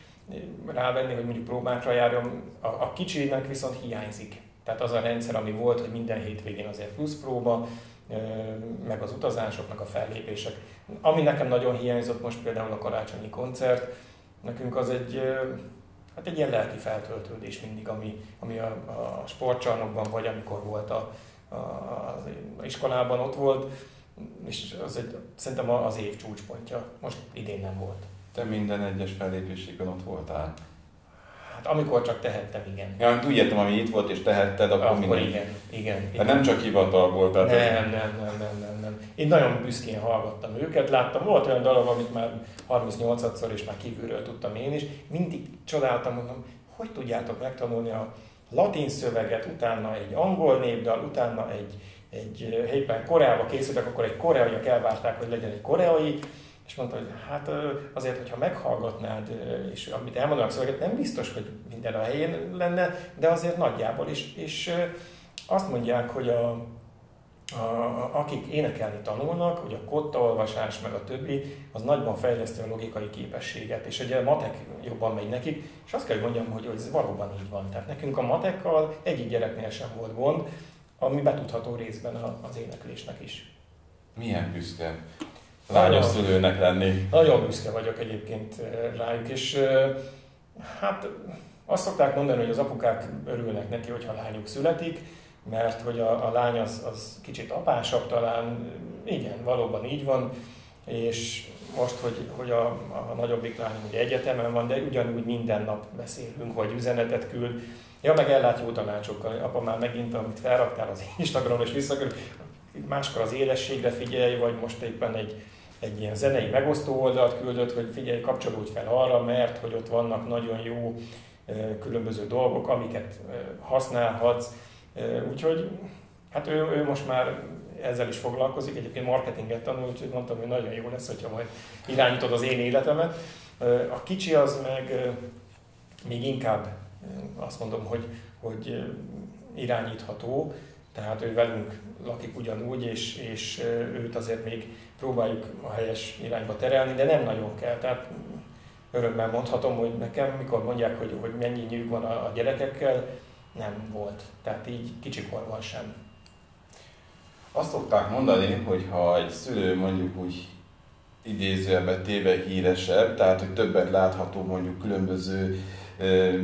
rávenni, hogy mondjuk próbákra járjon. A, a kicsinek viszont hiányzik. Tehát az a rendszer, ami volt, hogy minden hétvégén azért plusz próba, meg az utazások, meg a fellépések. Ami nekem nagyon hiányzott most például a karácsonyi koncert, nekünk az egy, hát egy ilyen lelki feltöltődés mindig, ami, ami a, a sportcsarnokban, vagy amikor volt a, a, az iskolában ott volt, és az egy, szerintem az év csúcspontja. Most idén nem volt. Te minden egyes fellépésében ott voltál? Hát amikor csak tehettem, igen. Ja, hát úgy értem, ami itt volt és tehetted, akkor, akkor minden. igen, igen, Hát igen. nem csak hivatal volt, tehát Nem, nem, nem, nem, nem, nem. Én nagyon büszkén hallgattam őket, láttam, volt olyan dalog, amit már 38-szor és már kívülről tudtam én is. Mindig csodáltam, mondom, hogy tudjátok megtanulni a latin szöveget, utána egy angol népdal, utána egy, egy éppen Koreába készültek, akkor egy koreaiak elvárták, hogy legyen egy koreai, és mondta, hogy hát azért, hogyha meghallgatnád, és amit elmondanak szöveget, nem biztos, hogy minden a helyén lenne, de azért nagyjából is. És azt mondják, hogy a, a, akik énekelni tanulnak, hogy a kottaolvasás meg a többi, az nagyban fejleszti a logikai képességet, és ugye a matek jobban megy nekik, és azt kell, hogy mondjam, hogy ez valóban így van. Tehát nekünk a matekkal egyik gyereknél sem volt gond, ami betudható részben az éneklésnek is. milyen büszke lányos szülőnek lenni. Nagyon büszke vagyok egyébként rájuk, és hát azt szokták mondani, hogy az apukák örülnek neki, hogyha lányuk születik, mert hogy a, a lány az, az kicsit apásabb talán, igen, valóban így van, és most, hogy, hogy a, a nagyobbik lány ugye egyetemen van, de ugyanúgy minden nap beszélünk, vagy üzenetet küld. Ja, meg ellát jó tanácsokkal. Apa már megint, amit felraktál az Instagramon, és visszakörül, máskor az élességre figyelj, vagy most éppen egy, egy ilyen zenei megosztó oldalt küldött, hogy figyelj, kapcsolódj fel arra, mert hogy ott vannak nagyon jó különböző dolgok, amiket használhatsz. Úgyhogy hát ő, ő most már ezzel is foglalkozik, egyébként marketinget tanul, úgyhogy mondtam, hogy nagyon jó lesz, hogyha majd irányítod az én életemet. A kicsi az meg még inkább azt mondom, hogy, hogy irányítható, tehát ő velünk lakik ugyanúgy, és, és őt azért még próbáljuk a helyes irányba terelni, de nem nagyon kell. Tehát örömmel mondhatom, hogy nekem, mikor mondják, hogy, hogy mennyi nyűg van a, a gyerekekkel, nem volt. Tehát így kicsikorban sem. Azt szokták mondani, hogy ha egy szülő mondjuk úgy idézőjelben téve híresebb, tehát hogy többet látható mondjuk különböző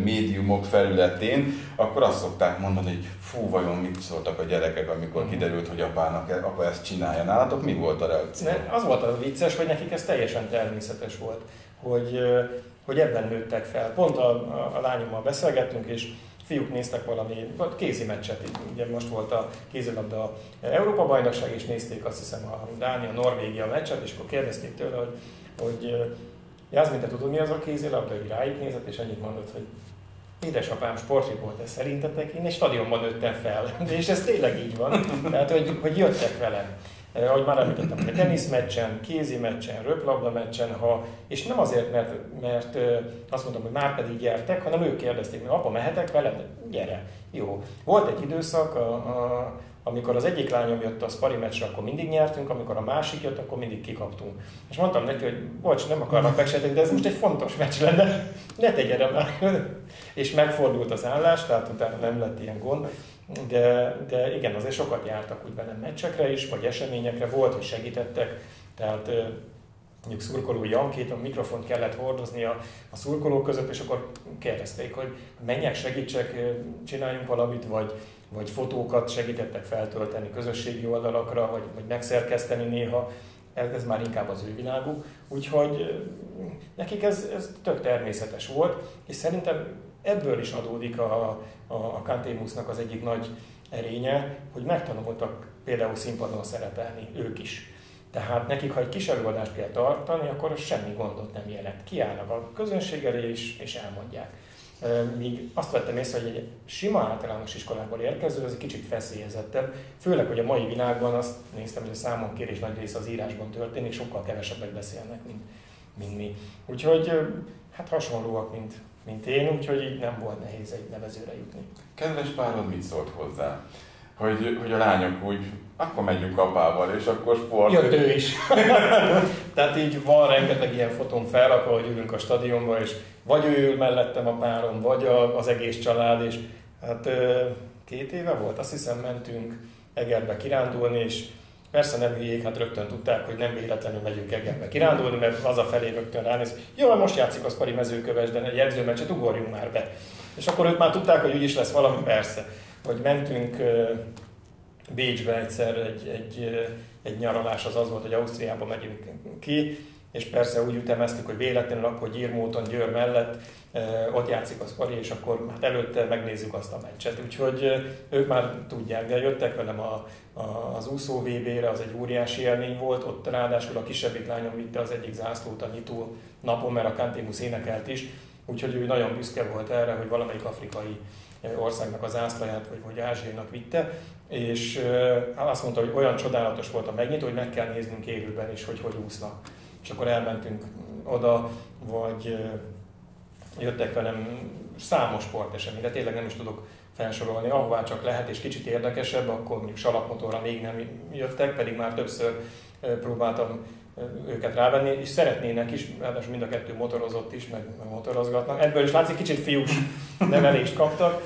médiumok felületén, akkor azt szokták mondani, hogy fú, vajon mit szóltak a gyerekek, amikor mhm. kiderült, hogy apának, apa ezt csinálja. Nálatok mi volt a reakció? Ne, az volt a vicces, hogy nekik ez teljesen természetes volt, hogy, hogy ebben nőttek fel. Pont a, a, a lányommal beszélgettünk, és fiúk néztek valami kézi meccset, ugye most volt a kézilabda Európa bajnokság, és nézték azt hiszem a Dánia-Norvégia meccset, és akkor kérdezték tőle, hogy, hogy Jászmin, te tudod, mi az a kézilabda? Hogy rájuk nézett, és annyit mondott, hogy édesapám sportriport, ez szerintetek? Én egy stadionban nőttem fel. *laughs* És ez tényleg így van. Tehát, hogy, hogy jöttek velem. Eh, ahogy már említettem, hogy teniszmeccsen, kézi meccsen, röplabda meccsen, ha, és nem azért, mert, mert eh, azt mondtam, hogy már pedig gyertek, hanem ők kérdezték, hogy apa, mehetek veled? Gyere. Jó. Volt egy időszak, a, a, amikor az egyik lányom jött a spari meccsre, akkor mindig nyertünk, amikor a másik jött, akkor mindig kikaptunk. És mondtam neki, hogy bocs, nem akarnak megsérteni, de ez most egy fontos meccs lenne, ne tegye már. *laughs* és megfordult az állás, tehát utána nem lett ilyen gond. De, de igen, azért sokat jártak úgy velem meccsekre is, vagy eseményekre, volt, hogy segítettek. Tehát mondjuk szurkolói Jankét, a mikrofont kellett hordozni a, a szurkolók között, és akkor kérdezték, hogy menjek, segítsek, csináljunk valamit, vagy, vagy fotókat segítettek feltölteni közösségi oldalakra, vagy, vagy megszerkeszteni néha. ez, ez már inkább az ő világuk, úgyhogy nekik ez, ez tök természetes volt, és szerintem ebből is adódik a, a, a Kantémusznak az egyik nagy erénye, hogy megtanultak például színpadon szerepelni ők is. Tehát nekik, ha egy kis előadást kell tartani, akkor semmi gondot nem jelent. Kiállnak a közönség elé és, és elmondják. Míg azt vettem észre, hogy egy sima általános iskolából érkező, az egy kicsit feszélyezettebb. Főleg, hogy a mai világban azt néztem, hogy a számon kérés nagy része az írásban történik, sokkal kevesebbet beszélnek, mint, mint mi. Úgyhogy hát hasonlóak, mint, mint én, úgyhogy így nem volt nehéz egy nevezőre jutni. Kedves párod mit szólt hozzá? Hogy, hogy a lányok úgy, akkor megyünk apával, és akkor sport. Jött ő is. *laughs* Tehát így van rengeteg ilyen fotón felrakva, hogy ülünk a stadionban, és vagy ő ül mellettem a párom, vagy a, az egész család, és hát két éve volt, azt hiszem mentünk Egerbe kirándulni, és Persze nem hülyék, hát rögtön tudták, hogy nem véletlenül megyünk Egerbe kirándulni, mert az a felé rögtön ránéz, jó, most játszik az Pari mezőköves, de egy edzőmeccset ugorjunk már be. És akkor ők már tudták, hogy úgyis lesz valami, persze. Hogy mentünk Bécsbe egyszer egy, egy, egy nyaralás, az az volt, hogy Ausztriába megyünk ki, és persze úgy ütemeztük, hogy véletlenül akkor Gyirmóton, Győr mellett ott játszik az Pari, és akkor hát előtte megnézzük azt a meccset. Úgyhogy ők már tudják, de jöttek velem a, a, az úszó VB-re, az egy óriási élmény volt, ott ráadásul a kisebbik lányom vitte az egyik zászlót a nyitó napon, mert a Kantimus énekelt is, úgyhogy ő nagyon büszke volt erre, hogy valamelyik afrikai országnak az zászlaját, vagy hogy Ázsiának vitte, és azt mondta, hogy olyan csodálatos volt a megnyitó, hogy meg kell néznünk élőben is, hogy hogy úsznak. És akkor elmentünk oda, vagy jöttek velem számos sporteseményre, tényleg nem is tudok felsorolni, ahová csak lehet, és kicsit érdekesebb, akkor mondjuk salakmotorra még nem jöttek, pedig már többször próbáltam őket rávenni, és szeretnének is, ráadásul mind a kettő motorozott is, meg motorozgatnak. Ebből is látszik, kicsit fiús *laughs* nevelést kaptak,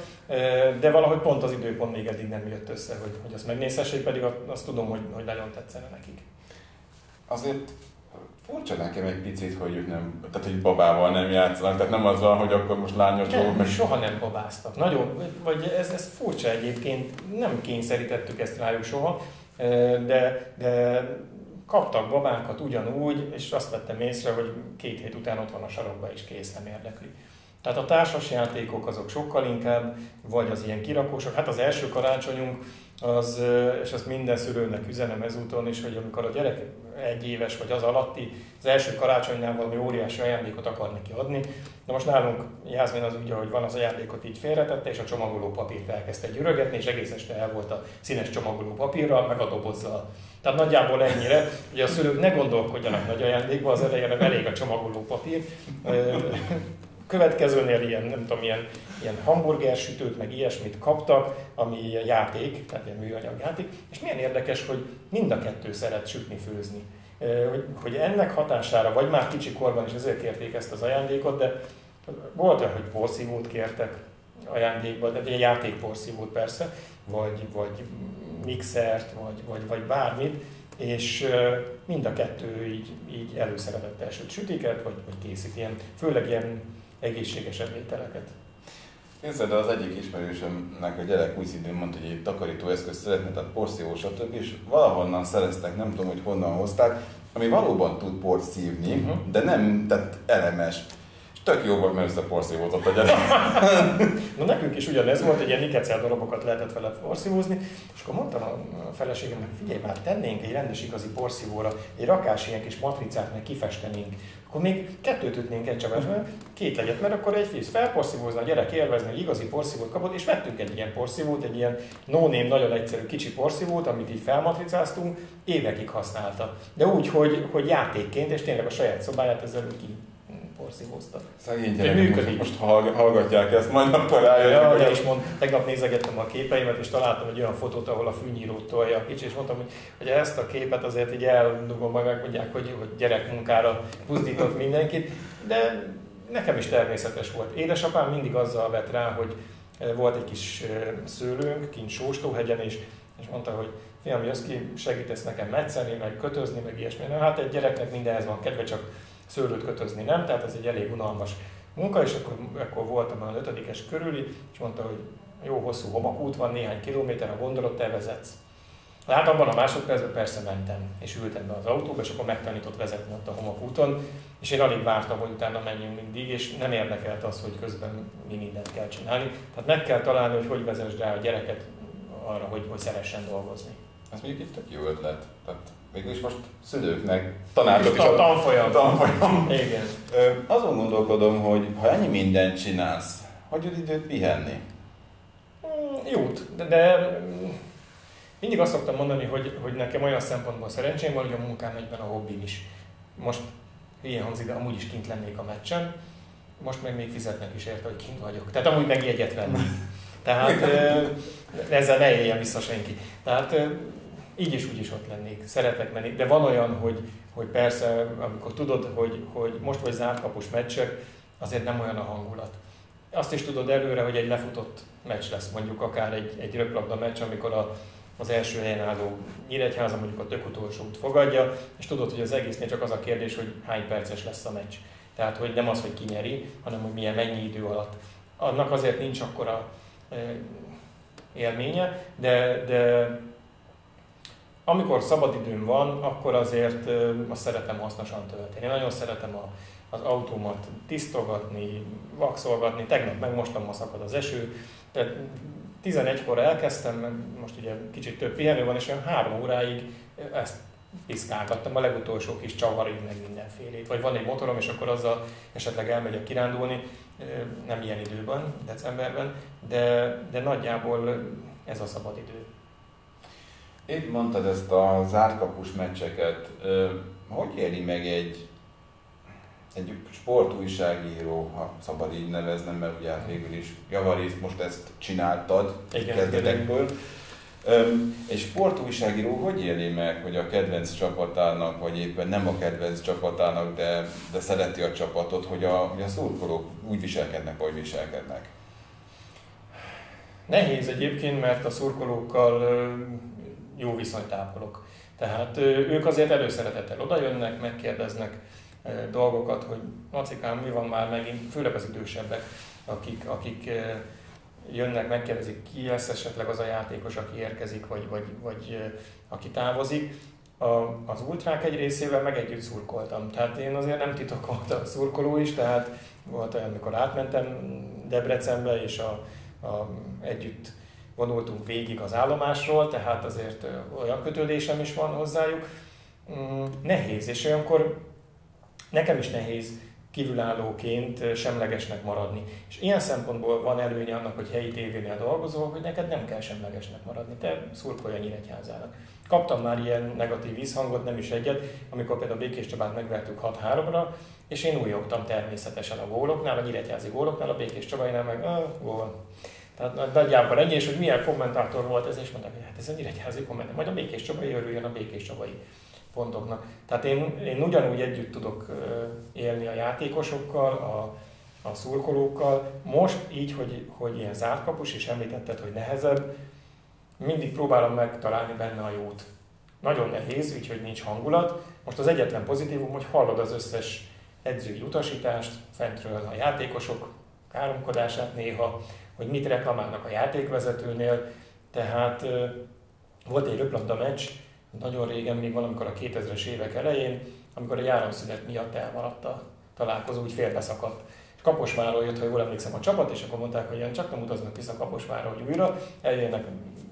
de valahogy pont az időpont még eddig nem jött össze, hogy, hogy azt megnézhessék, pedig azt tudom, hogy, hogy nagyon tetszene nekik. Azért furcsa nekem egy picit, hogy ők nem, tehát hogy babával nem játszanak, tehát nem az van, hogy akkor most lányos nem, meg... soha nem babáztak. Nagyon, vagy ez, ez furcsa egyébként, nem kényszerítettük ezt rájuk soha, de, de kaptak babákat ugyanúgy, és azt vettem észre, hogy két hét után ott van a sarokba is kész, nem érdekli. Tehát a társasjátékok azok sokkal inkább, vagy az ilyen kirakósok. Hát az első karácsonyunk, az, és ezt minden szülőnek üzenem ezúton is, hogy amikor a gyerek egy éves vagy az alatti, az első karácsonynál valami óriási ajándékot akar neki adni. De most nálunk Jászmin az úgy, hogy van az ajándékot így félretette, és a csomagoló papírt elkezdte gyűrögetni, és egész este el volt a színes csomagoló papírral, meg a dobozzal. Tehát nagyjából ennyire, hogy a szülők ne gondolkodjanak nagy ajándékba, az elejére elég a csomagoló papír. Következőnél ilyen, nem tudom, ilyen, ilyen hamburgersütőt, meg ilyesmit kaptak, ami ilyen játék, tehát ilyen műanyag játék, és milyen érdekes, hogy mind a kettő szeret sütni, főzni. Hogy, ennek hatására, vagy már kicsi korban is ezért kérték ezt az ajándékot, de volt olyan, hogy porszívót kértek ajándékba, de egy játékporszívót persze, vagy, vagy mixert, vagy, vagy, vagy bármit, és mind a kettő így, így előszeretett süt sütiket, vagy, vagy készít ilyen, főleg ilyen egészségesebb ételeket. Képzeld, de az egyik ismerősömnek a gyerek új szintén mondta, hogy egy takarítóeszköz szeretne, tehát porszívó, stb. és valahonnan szereztek, nem tudom, hogy honnan hozták, ami valóban tud port szívni, uh-huh. de nem tehát elemes tök jó volt, mert ezt a porszívózott a gyerek. *laughs* Na nekünk is ugyanez volt, hogy ilyen nikecel darabokat lehetett vele porszívózni, és akkor mondtam a feleségemnek, figyelj már, tennénk egy rendes igazi porszívóra, egy rakás ilyen kis matricát meg kifestenénk, akkor még kettőt ütnénk egy csapásban, két legyet, mert akkor egy fisz felporszívózna, a gyerek élvezni, hogy igazi porszívót kapott, és vettünk egy ilyen porszívót, egy ilyen no nagyon egyszerű kicsi porszívót, amit így felmatricáztunk, évekig használta. De úgy, hogy, hogy játékként, és tényleg a saját szobáját ezzel ki porszívóztak. Szegény működik. most, most hallgatják ezt, majd akkor rájönnek. Ja, hogy... is mond, tegnap nézegettem a képeimet, és találtam egy olyan fotót, ahol a fűnyírót tolja a kicsi, és mondtam, hogy, hogy ezt a képet azért így eldugom, majd megmondják, hogy, hogy gyerekmunkára buzdított mindenkit, de nekem is természetes volt. Édesapám mindig azzal vett rá, hogy eh, volt egy kis eh, szőlőnk kint Sóstóhegyen, és, és mondta, hogy fiam, jössz ki, segítesz nekem metszelni, meg kötözni, meg ilyesmi. Na, hát egy gyereknek mindenhez van kedve, csak szőlőt kötözni nem, tehát ez egy elég unalmas munka, és akkor, akkor voltam a ötödikes körüli, és mondta, hogy jó hosszú homakút van, néhány kilométer, a gondolat te vezetsz. Hát abban a másodpercben persze mentem, és ültem be az autóba, és akkor megtanított vezetni ott a homokúton, és én alig vártam, hogy utána menjünk mindig, és nem érdekelt az, hogy közben mi mindent kell csinálni. Tehát meg kell találni, hogy hogy vezess rá a gyereket arra, hogy, hogy szeressen dolgozni. Ez mondjuk egy tök jó ötlet. Tehát végülis most szülőknek tanácsok is a tanfolyam. tanfolyam. Igen. Azon gondolkodom, hogy ha ennyi mindent csinálsz, hogy jut időt pihenni? Mm, Jut, de, de mindig azt szoktam mondani, hogy, hogy nekem olyan szempontból szerencsém van, hogy a munkám egyben a hobbim is. Most ilyen hangzik, de amúgy is kint lennék a meccsen, most meg még fizetnek is érte, hogy kint vagyok. Tehát amúgy meg jegyet venni. Tehát ezzel ne éljen vissza senki. Tehát így is úgy is ott lennék, szeretek menni. De van olyan, hogy, hogy persze, amikor tudod, hogy, hogy most vagy zárt kapus meccsek, azért nem olyan a hangulat. Azt is tudod előre, hogy egy lefutott meccs lesz, mondjuk akár egy, egy röplabda meccs, amikor a, az első helyen álló Nyíregyháza mondjuk a tök utolsót fogadja, és tudod, hogy az egésznél csak az a kérdés, hogy hány perces lesz a meccs. Tehát, hogy nem az, hogy ki nyeri, hanem hogy milyen mennyi idő alatt. Annak azért nincs akkora élménye, de, de amikor szabadidőm van, akkor azért azt szeretem hasznosan tölteni. Én nagyon szeretem a, az autómat tisztogatni, vaxolgatni. Tegnap megmostam, ma szakad az eső. Tehát 11-kor elkezdtem, most ugye kicsit több pihenő van, és olyan három óráig ezt piszkálgattam, a legutolsó kis csavarig, meg mindenfélét. Vagy van egy motorom, és akkor azzal esetleg elmegyek kirándulni, nem ilyen időben, decemberben, de, de nagyjából ez a szabad Itt mondtad ezt a zárkapus meccseket. Hogy éli meg egy, egy sportújságíró, ha szabad így neveznem, mert ugye hát végül is javarészt most ezt csináltad Igen, kezdetekből. Egy sportújságíró hogy éli meg, hogy a kedvenc csapatának, vagy éppen nem a kedvenc csapatának, de, de szereti a csapatot, hogy a, hogy a szurkolók úgy viselkednek, ahogy viselkednek? Nehéz egyébként, mert a szurkolókkal jó viszonyt ápolok. Tehát ők azért előszeretettel odajönnek, megkérdeznek dolgokat, hogy Macikám, mi van már megint, főleg az idősebbek, akik, akik jönnek, megkérdezik, ki lesz esetleg az a játékos, aki érkezik, vagy, vagy, vagy aki távozik. A, az ultrák egy részével meg együtt szurkoltam. Tehát én azért nem titokoltam a szurkoló is, tehát volt olyan, amikor átmentem Debrecenbe, és a, a, együtt vonultunk végig az állomásról, tehát azért olyan kötődésem is van hozzájuk. Mm, nehéz, és olyankor nekem is nehéz kívülállóként semlegesnek maradni. És ilyen szempontból van előnye annak, hogy helyi tévénél dolgozol, hogy neked nem kell semlegesnek maradni, te szurkolj a Nyíregyházának. Kaptam már ilyen negatív vízhangot, nem is egyet, amikor például Békés Csabát megvertük 6-3-ra, és én újogtam természetesen a góloknál, a nyíregyházi góloknál, a Békés Csabainál meg, ah, gól. Tehát nagyjából ennyi, és hogy milyen kommentátor volt ez, és mondták, hogy hát ez a nyíregyházi kommentátor, majd a Békés Csabai örüljön a Békés Csabai pontoknak. Tehát én, én ugyanúgy együtt tudok élni a játékosokkal, a, a szurkolókkal. Most így, hogy, hogy ilyen zárt kapus, és említetted, hogy nehezebb, mindig próbálom megtalálni benne a jót. Nagyon nehéz, úgyhogy nincs hangulat. Most az egyetlen pozitívum, hogy hallod az összes edzői utasítást, fentről a játékosok káromkodását néha, hogy mit reklamálnak a játékvezetőnél. Tehát volt egy röplabda meccs, nagyon régen, még valamikor a 2000-es évek elején, amikor a járamszünet miatt elmaradt a találkozó, úgy félbeszakadt. Kaposváról jött, ha jól emlékszem, a csapat, és akkor mondták, hogy csak nem utaznak vissza Kaposvárra, hogy újra, eljönnek,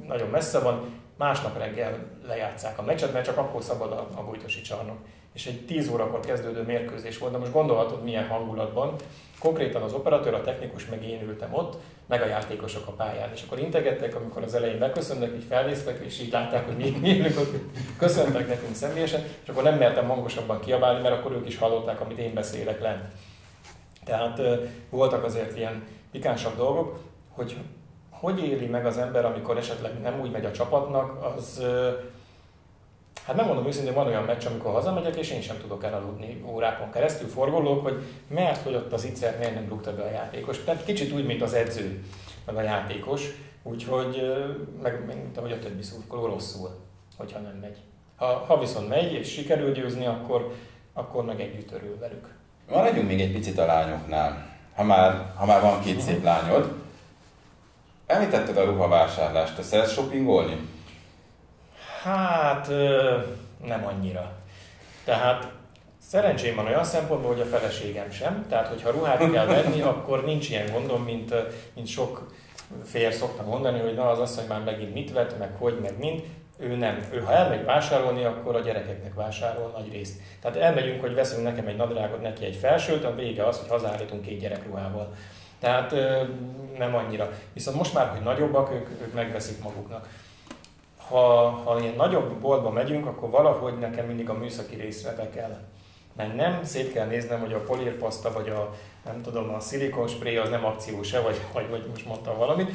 nagyon messze van, másnap reggel lejátszák a meccset, mert csak akkor szabad a, a bújtosi csarnok. És egy 10 órakor kezdődő mérkőzés volt, de most gondolhatod milyen hangulatban. Konkrétan az operatőr, a technikus, meg én ültem ott, meg a játékosok a pályán. És akkor integettek, amikor az elején beköszönnek, így felnéztek, és így látták, hogy mi, mi ott köszöntek nekünk személyesen, és akkor nem mertem hangosabban kiabálni, mert akkor ők is hallották, amit én beszélek lent. Tehát voltak azért ilyen pikánsabb dolgok, hogy hogy éli meg az ember, amikor esetleg nem úgy megy a csapatnak, az Hát nem mondom őszintén, van olyan meccs, amikor hazamegyek, és én sem tudok elaludni órákon keresztül, forgolók, hogy mert hogy ott az ICER miért nem rúgta be a játékos. Tehát kicsit úgy, mint az edző, meg a játékos, úgyhogy meg mint ahogy a többi szurkoló rosszul, hogyha nem megy. Ha, ha viszont megy, és sikerül győzni, akkor, akkor meg együtt örül velük. Maradjunk még egy picit a lányoknál. Ha már, ha már van két szép lányod, említetted a ruhavásárlást, te szeretsz shoppingolni? Hát nem annyira. Tehát szerencsém van olyan szempontból, hogy a feleségem sem. Tehát, hogyha ruhát kell venni, *laughs* akkor nincs ilyen gondom, mint, mint sok fér szokta mondani, hogy na az asszony már megint mit vett, meg hogy, meg mind. Ő nem. Ő ha elmegy vásárolni, akkor a gyerekeknek vásárol nagy részt. Tehát elmegyünk, hogy veszünk nekem egy nadrágot, neki egy felsőt, a vége az, hogy hazállítunk két gyerekruhával. Tehát nem annyira. Viszont most már, hogy nagyobbak, ők, ők megveszik maguknak. Ha, ha ilyen nagyobb boltba megyünk, akkor valahogy nekem mindig a műszaki részre be kell mennem, szét kell néznem, hogy a polírpaszta vagy a, nem tudom, a szilikonspray az nem akciós-e, vagy, vagy, vagy most mondtam valamit,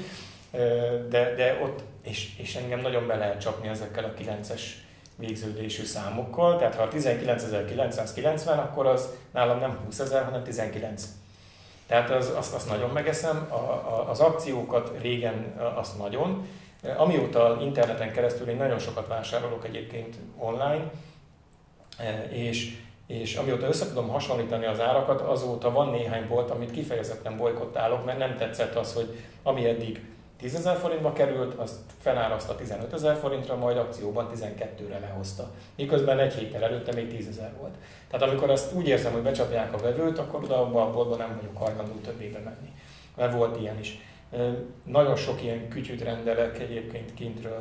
de, de ott, és, és engem nagyon be lehet csapni ezekkel a 9-es végződésű számokkal, tehát ha a 19.990, akkor az nálam nem 20 ezer, hanem 19. Tehát az, azt, azt nagyon megeszem, a, a, az akciókat régen azt nagyon. Amióta interneten keresztül én nagyon sokat vásárolok egyébként online, és és amióta össze tudom hasonlítani az árakat, azóta van néhány bolt, amit kifejezetten bolykottálok, mert nem tetszett az, hogy ami eddig 10 ezer forintba került, azt feláraszta 15 ezer forintra, majd akcióban 12-re lehozta. Miközben egy héttel előtte még 10 ezer volt. Tehát amikor ezt úgy érzem, hogy becsapják a vevőt, akkor oda abban a boltban nem vagyok hajlandó többébe menni. Mert volt ilyen is. Nagyon sok ilyen kütyűt rendelek egyébként kintről.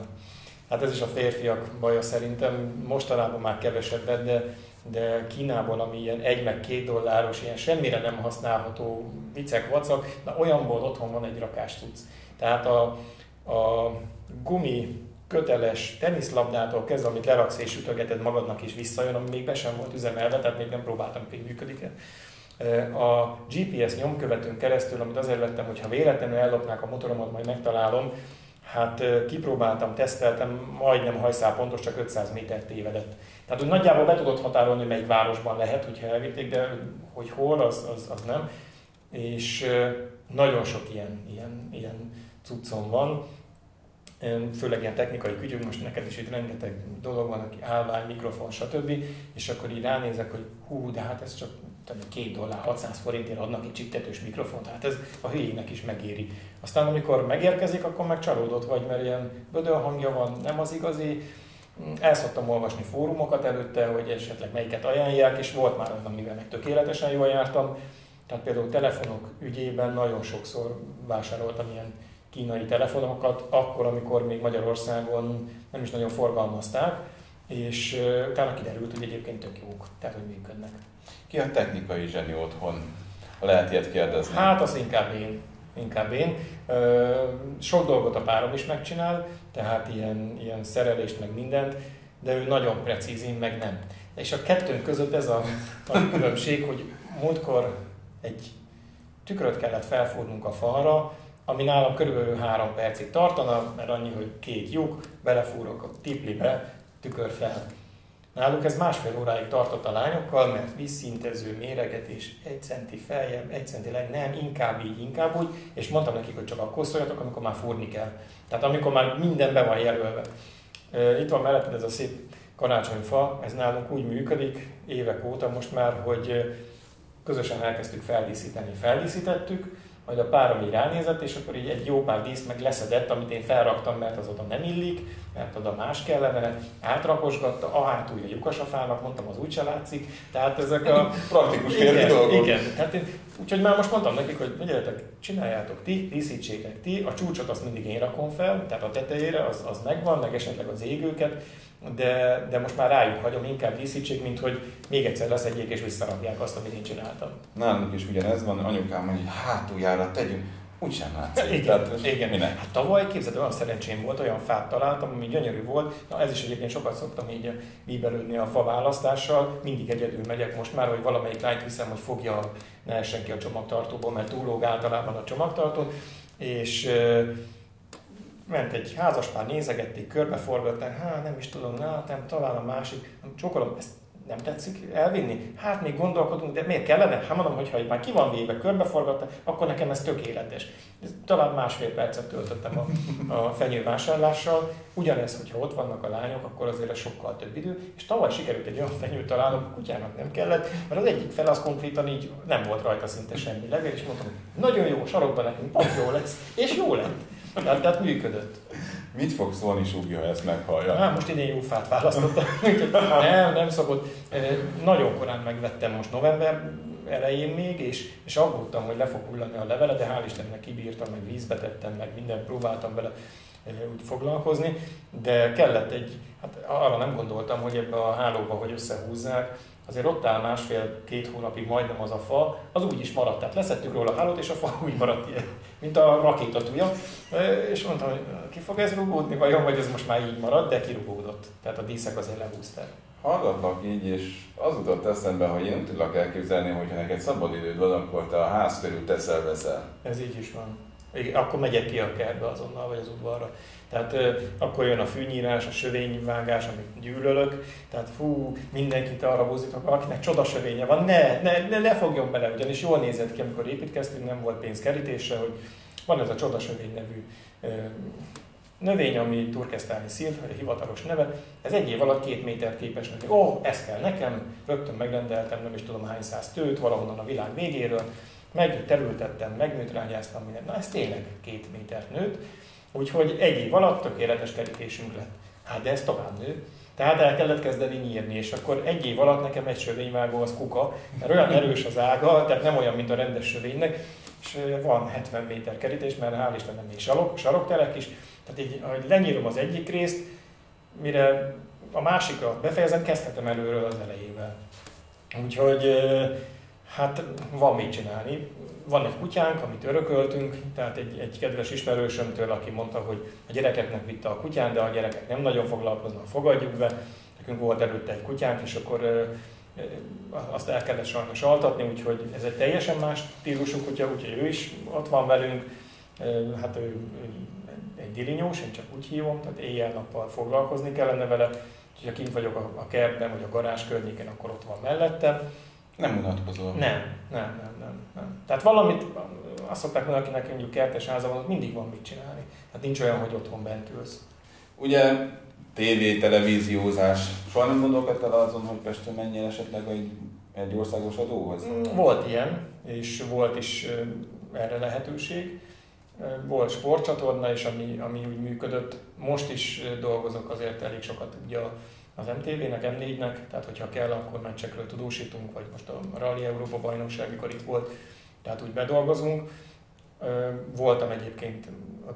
Hát ez is a férfiak baja szerintem, mostanában már kevesebbet, de de Kínából, ami ilyen egy meg két dolláros, ilyen semmire nem használható vicek, vacak, na olyanból otthon van egy rakás tudsz. Tehát a, a gumi köteles teniszlabdától kezdve, amit leraksz és ütögeted magadnak is visszajön, ami még be sem volt üzemelve, tehát még nem próbáltam, hogy működik-e. A GPS nyomkövetőn keresztül, amit azért vettem, hogy ha véletlenül ellopnák a motoromat, majd megtalálom, hát kipróbáltam, teszteltem, majdnem hajszál pontos, csak 500 méter tévedett. Tehát hogy nagyjából be tudod határolni, hogy melyik városban lehet, hogyha elvitték, de hogy hol, az, az, az nem. És nagyon sok ilyen, ilyen, ilyen cuccom van, főleg ilyen technikai kütyük, most neked is itt rengeteg dolog van, aki állvány, mikrofon, stb. És akkor így ránézek, hogy hú, de hát ez csak két dollár, 600 forintért adnak egy csiptetős mikrofont, hát ez a hülyének is megéri. Aztán amikor megérkezik, akkor meg csalódott vagy, mert ilyen bödön hangja van, nem az igazi, el szoktam olvasni fórumokat előtte, hogy esetleg melyiket ajánlják, és volt már olyan, amivel meg tökéletesen jól jártam. Tehát például telefonok ügyében nagyon sokszor vásároltam ilyen kínai telefonokat, akkor, amikor még Magyarországon nem is nagyon forgalmazták, és utána kiderült, hogy egyébként tök jók, tehát hogy működnek. Ki a technikai zseni otthon? Lehet ilyet kérdezni. Hát az inkább én. Inkább én. Sok dolgot a párom is megcsinál, tehát ilyen, ilyen szerelést, meg mindent, de ő nagyon precíz, én meg nem. És a kettőnk között ez a, a különbség, hogy múltkor egy tükröt kellett felfúrnunk a falra, ami nálam körülbelül három percig tartana, mert annyi, hogy két lyuk, belefúrok a tiplibe, tükör fel. Náluk ez másfél óráig tartott a lányokkal, mert vízszintező, méregetés, egy centi feljebb, egy centi le, nem, inkább így, inkább úgy, és mondtam nekik, hogy csak akkor szóljatok, amikor már fúrni kell. Tehát amikor már minden be van jelölve. Itt van melletted ez a szép karácsonyfa, ez nálunk úgy működik évek óta most már, hogy közösen elkezdtük feldíszíteni. Feldíszítettük, majd a párom így ránézett, és akkor így egy jó pár díszt meg leszedett, amit én felraktam, mert az oda nem illik, mert oda más kellene, átrakosgatta, a hátulja lyukas a fának, mondtam, az úgyse látszik, tehát ezek a... *laughs* Praktikus férfi dolgok. Igen, hát én, úgyhogy már most mondtam nekik, hogy figyeljetek, csináljátok ti, díszítsétek ti, a csúcsot azt mindig én rakom fel, tehát a tetejére az, az megvan, meg esetleg az égőket, de, de most már rájuk hagyom, inkább díszítsék, mint hogy még egyszer leszedjék és visszarakják azt, amit én csináltam. Nálunk is ugyanez van, anyukám mondja, hogy hátuljára tegyünk, úgysem látszik. Igen, Tehát, igen. Minek? Hát tavaly képzeld, olyan szerencsém volt, olyan fát találtam, ami gyönyörű volt. Na ez is egyébként sokat szoktam így bíbelődni a fa választással. Mindig egyedül megyek most már, hogy valamelyik lányt hiszem, hogy fogja, ne essen ki a csomagtartóból, mert túlóg általában a csomagtartó. És ment egy házaspár, nézegették, körbeforgatták, hát nem is tudom, na, nem, talán a másik, csokolom, ezt nem tetszik elvinni? Hát még gondolkodunk, de miért kellene? Hát mondom, hogy ha már ki van véve, körbeforgatta, akkor nekem ez tökéletes. Talán másfél percet töltöttem a, a fenyővásárlással. Ugyanez, hogyha ott vannak a lányok, akkor azért ez sokkal több idő. És tavaly sikerült egy olyan fenyőt találnom, a kutyának nem kellett, mert az egyik fel az konkrétan így nem volt rajta szinte semmi levél, és mondtam, nagyon jó, sarokban nekünk pont jó lesz, és jó lett. Tehát, tehát működött. Mit fog szólni Sugi, ha ezt meghallja? Hát most idén jó fát választottam. *laughs* nem, nem szokott. Nagyon korán megvettem most november elején még, és, és aggódtam, hogy le fog hullani a levele, de hál' Istennek kibírtam, meg vízbe tettem, meg mindent próbáltam vele úgy foglalkozni, de kellett egy, hát arra nem gondoltam, hogy ebbe a hálóba, hogy összehúzzák, azért ott áll másfél-két hónapig majdnem az a fa, az úgy is maradt. Tehát leszettük róla a hálót, és a fa *laughs* úgy maradt ilyen, mint a rakétatúja. És mondtam, hogy ki fog ez rugódni vajon, vagy ez most már így marad, de kirugódott. Tehát a díszek azért lehúzták. Hallgatlak így, és az jutott eszembe, hogy én nem tudlak elképzelni, hogy ha neked szabadidőd van, akkor te a ház körül teszel-veszel. Ez így is van. Igen, akkor megyek ki a kertbe azonnal, vagy az udvarra. Tehát akkor jön a fűnyírás, a sövényvágás, amit gyűlölök. Tehát fú, mindenkit arra buzdítok, akinek csoda sövénye van, ne, ne, ne, ne fogjon bele, ugyanis jól nézett ki, amikor építkeztünk, nem volt pénz kerítésre, hogy van ez a csoda sövény nevű növény, ami turkesztáni szír, a hivatalos neve, ez egy év alatt két méter képes növény. Ó, oh, ez kell nekem, rögtön megrendeltem, nem is tudom hány száz tőt, valahonnan a világ végéről, meg terültettem, megnőtrányáztam mindent. Na ez tényleg két méter nőtt, úgyhogy egy év alatt tökéletes kerítésünk lett. Hát de ez tovább nő. Tehát el kellett kezdeni nyírni, és akkor egy év alatt nekem egy sövényvágó az kuka, mert olyan erős az ága, tehát nem olyan, mint a rendes sövénynek, és van 70 méter kerítés, mert hál' Istennem még sarok, saroktelek is, tehát így, ahogy lenyírom az egyik részt, mire a másikra befejezem, kezdhetem előről az elejével. Úgyhogy Hát van mit csinálni. Van egy kutyánk, amit örököltünk, tehát egy, egy kedves ismerősömtől, aki mondta, hogy a gyerekeknek vitte a kutyán, de a gyerekek nem nagyon foglalkoznak, fogadjuk be. Nekünk volt előtte egy kutyánk, és akkor azt el kellett sajnos altatni, úgyhogy ez egy teljesen más stílusú kutya, úgyhogy ő is ott van velünk. Hát ő, egy dilinyós, én csak úgy hívom, tehát éjjel-nappal foglalkozni kellene vele. Úgyhogy ha kint vagyok a kertben, vagy a garázs környéken, akkor ott van mellettem. Nem unatkozol? Nem, nem, nem, nem, nem. Tehát valamit, azt szokták mondani, akinek mondjuk kertes háza van, mindig van mit csinálni. Hát nincs olyan, hogy otthon bent ülsz. Ugye TV, televíziózás. Soha nem gondolkodtál azon, hogy Pesten menjél esetleg egy, egy országos adóhoz? Mm, volt ilyen, és volt is erre lehetőség. Volt sportcsatorna is, ami, ami úgy működött. Most is dolgozok azért elég sokat ugye a az MTV-nek, M4-nek, tehát hogyha kell, akkor meccsekről tudósítunk, vagy most a Rally Európa bajnokság, mikor itt volt, tehát úgy bedolgozunk. Voltam egyébként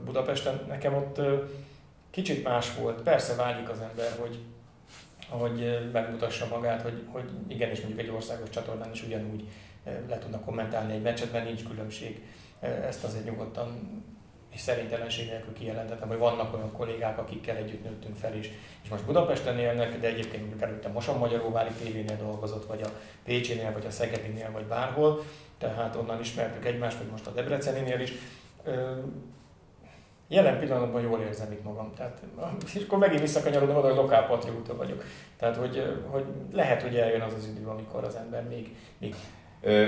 Budapesten, nekem ott kicsit más volt. Persze vágyik az ember, hogy, hogy megmutassa magát, hogy, hogy igenis mondjuk egy országos csatornán is ugyanúgy le tudnak kommentálni egy meccset, mert nincs különbség. Ezt azért nyugodtan és szerintelenség nélkül kijelentettem, hogy vannak olyan kollégák, akikkel együtt nőttünk fel is, és most Budapesten élnek, de egyébként mondjuk előtte Moson-Magyaróvári tévénél dolgozott, vagy a Pécsénél, vagy a Szegedinél, vagy bárhol, tehát onnan ismertük egymást, vagy most a Debreceninél is. Jelen pillanatban jól érzem itt magam. Tehát, és akkor megint visszakanyarodom oda, hogy lokálpatrióta vagyok. Tehát, hogy, hogy lehet, hogy eljön az az idő, amikor az ember még, még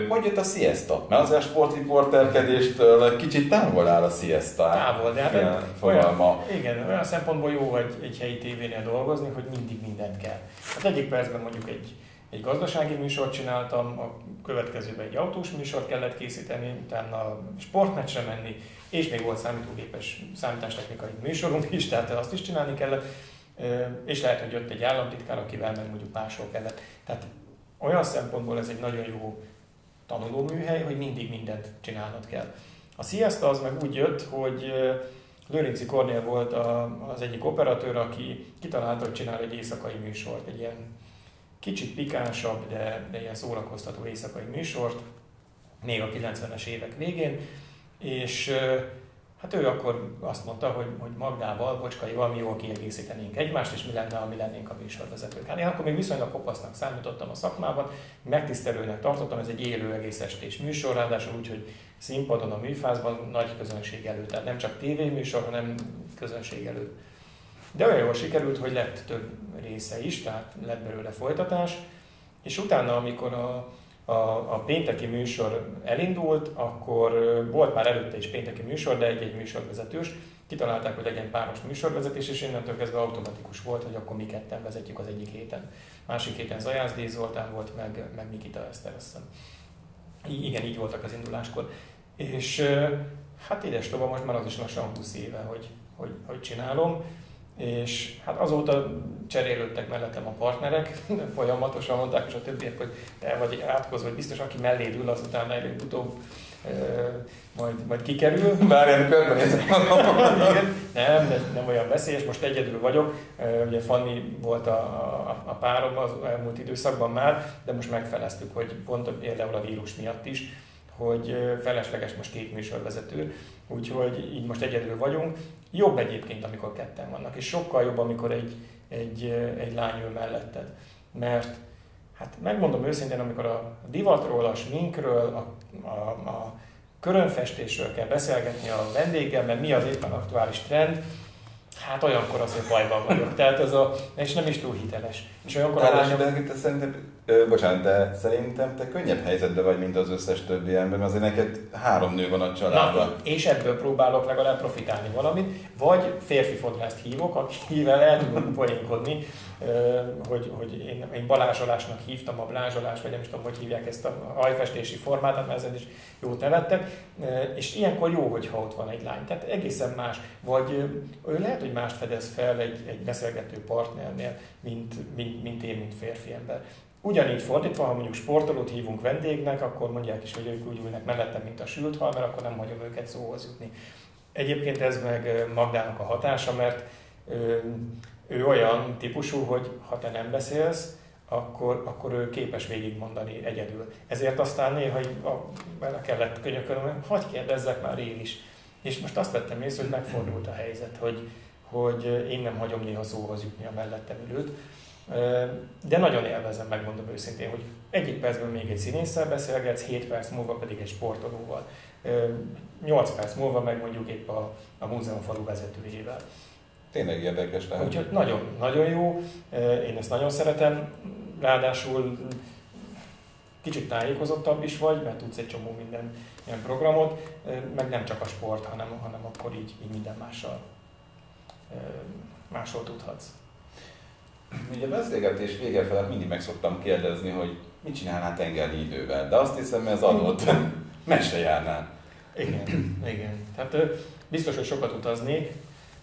hogy jött a siesta? Mert azért a sportriporterkedéstől kicsit távol áll a siesta. Távol, de hát olyan, igen, olyan szempontból jó, hogy egy helyi tévénél dolgozni, hogy mindig mindent kell. Hát egyik percben mondjuk egy, egy gazdasági műsort csináltam, a következőben egy autós műsort kellett készíteni, utána sportmeccsre menni, és még volt számítógépes számítástechnikai műsorunk is, tehát azt is csinálni kellett, és lehet, hogy jött egy államtitkár, akivel meg mondjuk máshol kellett. Tehát olyan szempontból ez egy nagyon jó tanulóműhely, hogy mindig mindent csinálnod kell. A Siesta az meg úgy jött, hogy Lőrinci Kornél volt az egyik operatőr, aki kitalálta, hogy csinál egy éjszakai műsort, egy ilyen kicsit pikánsabb, de, de ilyen szórakoztató éjszakai műsort, még a 90-es évek végén, és Hát ő akkor azt mondta, hogy, hogy Magdával, Bocskaival mi jól kiegészítenénk egymást, és mi lenne, ha mi lennénk a műsorvezetők. Hát én akkor még viszonylag kopasznak számítottam a szakmában, megtisztelőnek tartottam, ez egy élő egész estés műsor, ráadásul úgy, hogy színpadon, a műfázban, nagy közönség előtt, tehát nem csak tévéműsor, hanem közönség előtt. De olyan jól sikerült, hogy lett több része is, tehát lett belőle folytatás, és utána, amikor a a, a pénteki műsor elindult, akkor volt már előtte is pénteki műsor, de egy-egy műsorvezetős. Kitalálták, hogy legyen páros műsorvezetés, és innentől kezdve automatikus volt, hogy akkor mi ketten vezetjük az egyik héten. Másik héten Zajász D. Zoltán volt, meg, meg Mikita Eszter, azt Igen, így voltak az induláskor. És hát édes tova most már az is lassan 20 éve, hogy, hogy, hogy csinálom és hát azóta cserélődtek mellettem a partnerek, *laughs* folyamatosan mondták és a többiek, hogy te vagy átkozva, vagy biztos aki mellé ül, azután előbb-utóbb majd, majd kikerül. *laughs* Bár én körben *laughs* Igen, nem, de nem olyan veszélyes, most egyedül vagyok. Ugye Fanni volt a, a, a párom az elmúlt időszakban már, de most megfeleztük, hogy pont például a vírus miatt is, hogy felesleges most két műsorvezető, úgyhogy így most egyedül vagyunk. Jobb egyébként, amikor ketten vannak, és sokkal jobb, amikor egy, egy, egy lány ül melletted. Mert hát megmondom őszintén, amikor a divatról, a sminkről, a, a, a körönfestésről kell beszélgetni a vendéggel, mert mi az éppen aktuális trend, hát olyankor azért bajban vagyok. Tehát ez a, és nem is túl hiteles. És olyankor a lányok... De te szerintem, ö, bocsánat, de szerintem te könnyebb helyzetben vagy, mint az összes többi ember, mert azért neked három nő van a családban. Na, és ebből próbálok legalább profitálni valamit, vagy férfi fodrászt hívok, akivel el tudok poénkodni, hogy, hogy én, én balázsolásnak hívtam a blázsolás, vagy nem is tudom, hogy hívják ezt a hajfestési formát, mert ezen is jót nevettek, és ilyenkor jó, hogyha ott van egy lány. Tehát egészen más. Vagy ő lehet, hogy mást fedez fel egy, egy beszélgető partnernél, mint, mint, mint én, mint férfi ember. Ugyanígy fordítva, ha mondjuk sportolót hívunk vendégnek, akkor mondják is, hogy ők úgy ülnek mellettem, mint a sült hal, mert akkor nem hagyom őket szóhoz jutni. Egyébként ez meg Magdának a hatása, mert ő olyan típusú, hogy ha te nem beszélsz, akkor, akkor ő képes végigmondani egyedül. Ezért aztán néha bele kellett könyökölni, hogy hagyd kérdezzek már én is. És most azt vettem észre, hogy megfordult a helyzet, hogy, hogy én nem hagyom néha szóhoz jutni a mellettem ülőt. De nagyon élvezem, megmondom őszintén, hogy egyik percben még egy színésszel beszélgetsz, 7 perc múlva pedig egy sportolóval. 8 perc múlva meg mondjuk épp a, a múzeumfalu vezetőjével. Tényleg érdekes lehet. Úgyhogy nagyon, nagyon jó, én ezt nagyon szeretem, ráadásul kicsit tájékozottabb is vagy, mert tudsz egy csomó minden ilyen programot, meg nem csak a sport, hanem, hanem akkor így, így minden mással, máshol tudhatsz. Ugye a beszélgetés vége felett mindig meg szoktam kérdezni, hogy mit csinálnál tengeri idővel, de azt hiszem, ez adott. *laughs* Mese járnál. Igen, igen. Tehát biztos, hogy sokat utaznék,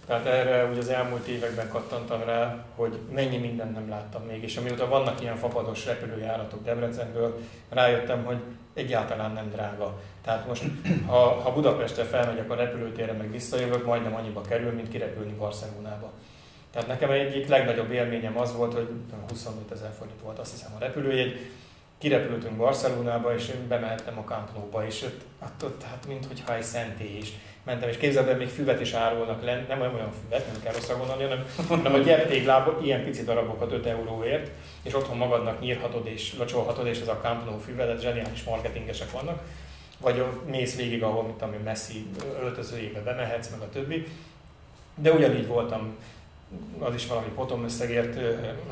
tehát erre ugye az elmúlt években kattantam rá, hogy mennyi mindent nem láttam még, és amióta vannak ilyen fapados repülőjáratok Debrecenből, rájöttem, hogy egyáltalán nem drága. Tehát most, ha, ha Budapestre felmegyek a repülőtérre, meg visszajövök, majdnem annyiba kerül, mint kirepülni Barcelonába. Tehát nekem egyik legnagyobb élményem az volt, hogy 25 ezer forint volt azt hiszem a repülőjegy, kirepültünk Barcelonába, és én bemehettem a Camp Nou-ba, és ott, ott, ott hát minthogyha egy szentély is mentem, és képzeld el, még füvet is árulnak lent, nem olyan füvet, nem kell rosszra gondolni, hanem, hanem a gyeptéglába ilyen pici darabokat 5 euróért, és otthon magadnak nyírhatod és locsolhatod, és ez a Camp Nou füvet, ez zseniális marketingesek vannak. Vagy mész végig, ahol, mint ami messzi öltözőjébe bemehetsz, meg a többi. De ugyanígy voltam az is valami potom összegért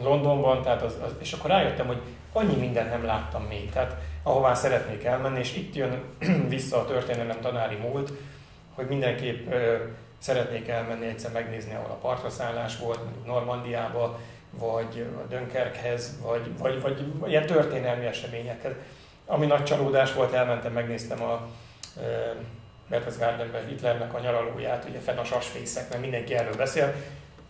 Londonban, tehát az, az, és akkor rájöttem, hogy annyi mindent nem láttam még, tehát ahová szeretnék elmenni, és itt jön *clears throat* vissza a történelem tanári múlt, hogy mindenképp szeretnék elmenni egyszer megnézni, ahol a partraszállás volt, mondjuk Normandiába, vagy a Dönkerkhez, vagy, vagy, vagy ilyen történelmi eseményekhez. Ami nagy csalódás volt, elmentem, megnéztem a Berchtesgadenben Hitlernek a nyaralóját, ugye fenn a sasfészek, mert mindenki erről beszél,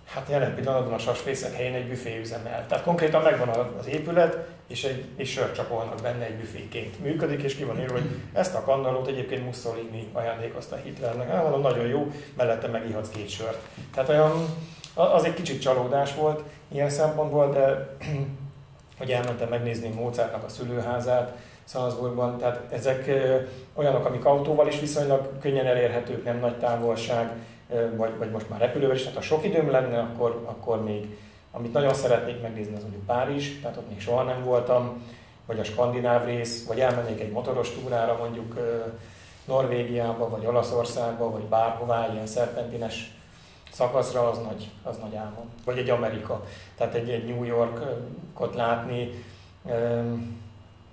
Hát jelen pillanatban a sasfészek helyén egy büfé üzemel. Tehát konkrétan megvan az épület, és egy, egy sört csapolnak benne egy büféként. Működik, és ki van írva, hogy ezt a kandallót egyébként Mussolini ajándékozta Hitlernek. Hát mondom, nagyon jó, mellette megihatsz két sört. Tehát olyan, az egy kicsit csalódás volt ilyen szempontból, de *clears throat* hogy elmentem megnézni Mozartnak a szülőházát, Salzburgban, tehát ezek olyanok, amik autóval is viszonylag könnyen elérhetők, nem nagy távolság, vagy, vagy most már repülővel is, tehát ha sok időm lenne, akkor, akkor még, amit nagyon szeretnék megnézni, az mondjuk Párizs, tehát ott még soha nem voltam, vagy a skandináv rész, vagy elmennék egy motoros túrára mondjuk Norvégiába, vagy Olaszországba, vagy bárhová, ilyen szerpentines szakaszra, az nagy, az nagy álmom. Vagy egy Amerika, tehát egy, egy New Yorkot látni,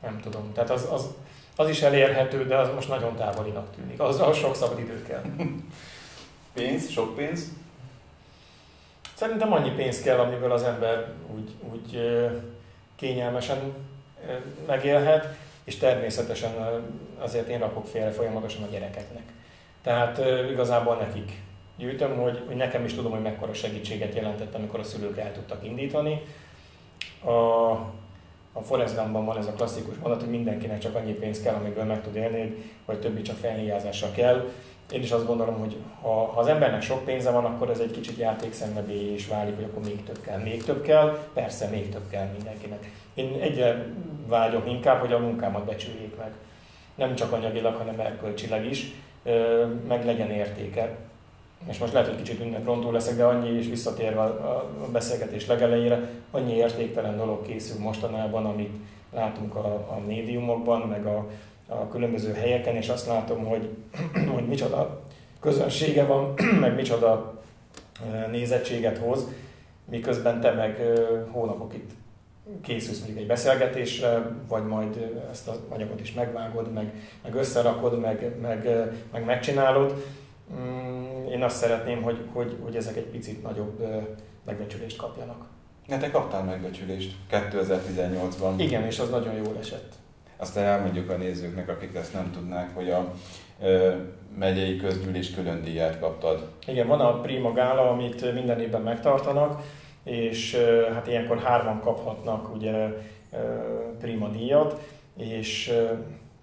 nem tudom, tehát az, az, az is elérhető, de az most nagyon távolinak tűnik. Az, az sok szabad idő kell. *laughs* Pénz, sok pénz? Szerintem annyi pénz kell, amiből az ember úgy, úgy kényelmesen megélhet, és természetesen azért én rakok félre folyamatosan a gyerekeknek. Tehát igazából nekik, gyűjtöm, hogy, hogy nekem is tudom, hogy mekkora segítséget jelentett, amikor a szülők el tudtak indítani. A, a Forrest Gumpban van ez a klasszikus mondat, hogy mindenkinek csak annyi pénz kell, amiből meg tud élni, vagy többi csak felhiázása kell. Én is azt gondolom, hogy ha, ha az embernek sok pénze van, akkor ez egy kicsit játékszenvedély is válik, hogy akkor még több kell, még több kell, persze még több kell mindenkinek. Én egyre vágyok inkább, hogy a munkámat becsüljék meg. Nem csak anyagilag, hanem erkölcsileg is, meg legyen értéke és most lehet, hogy kicsit ünneprontó leszek, de annyi is visszatérve a beszélgetés legelejére, annyi értéktelen dolog készül mostanában, amit látunk a, a médiumokban, meg a, a különböző helyeken, és azt látom, hogy, *clears throat* hogy micsoda közönsége van, *clears throat* meg micsoda nézettséget hoz, miközben te meg hónapokig készülsz mondjuk egy beszélgetésre, vagy majd ezt az anyagot is megvágod, meg, meg összerakod, meg, meg, meg megcsinálod, Mm, én azt szeretném, hogy, hogy, hogy ezek egy picit nagyobb megbecsülést kapjanak. Ja, te kaptál megbecsülést 2018-ban. Igen, és az nagyon jól esett. Azt elmondjuk a nézőknek, akik ezt nem tudnák, hogy a megyei közgyűlés külön díját kaptad. Igen, van a Prima Gála, amit minden évben megtartanak, és hát ilyenkor hárman kaphatnak ugye Prima díjat, és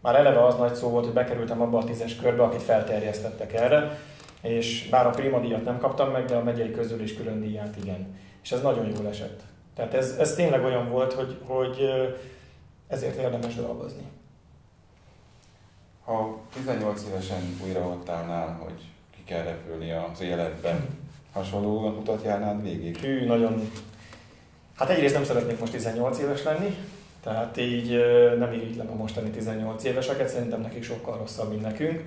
már eleve az nagy szó volt, hogy bekerültem abba a tízes körbe, akit felterjesztettek erre, és bár a Prima díjat nem kaptam meg, de a megyei közülés külön díját igen. És ez nagyon jól esett. Tehát ez, ez tényleg olyan volt, hogy, hogy ezért érdemes dolgozni. Ha 18 évesen újra ott állnál, hogy ki kell repülni az életben, hasonló utat járnád végig? Hű, nagyon... Hát egyrészt nem szeretnék most 18 éves lenni, tehát így nem irigylem a mostani 18 éveseket, szerintem nekik sokkal rosszabb, mint nekünk.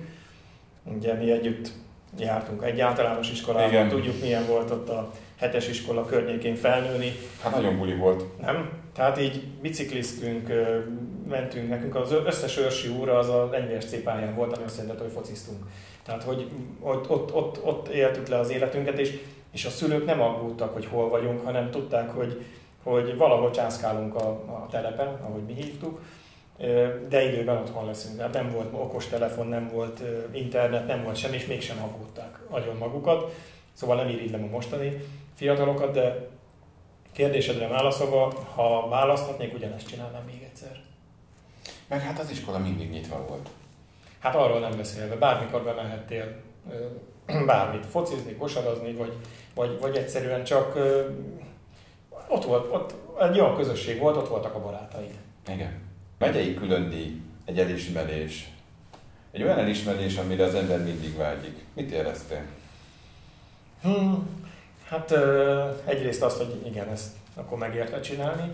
Ugye mi együtt jártunk egy általános iskolában, Igen. tudjuk milyen volt ott a hetes iskola környékén felnőni. Hát nagyon buli volt. Nem? Tehát így bicikliztünk, mentünk, nekünk az összes őrsi úra az a NVSC pályán volt, ami azt jelenti, hogy fociztunk. Tehát, hogy ott, ott, ott, ott éltük le az életünket, és, és a szülők nem aggódtak, hogy hol vagyunk, hanem tudták, hogy, hogy valahol császkálunk a, a telepen, ahogy mi hívtuk, de időben otthon leszünk. Tehát nem volt okos telefon, nem volt internet, nem volt semmi, és mégsem aggódták agyon magukat. Szóval nem irigylem a mostani fiatalokat, de kérdésedre válaszolva, ha választhatnék, ugyanezt csinálnám még egyszer. Meg hát az iskola mindig nyitva volt. Hát arról nem beszélve, bármikor bemehettél *clears throat* bármit, focizni, kosarazni, vagy, vagy, vagy egyszerűen csak ott volt, ott egy olyan közösség volt, ott voltak a barátaid. Igen. Megyei külön díj, egy elismerés. Egy olyan elismerés, amire az ember mindig vágyik. Mit éreztél? Hmm, hát egyrészt azt, hogy igen, ezt akkor megérte csinálni.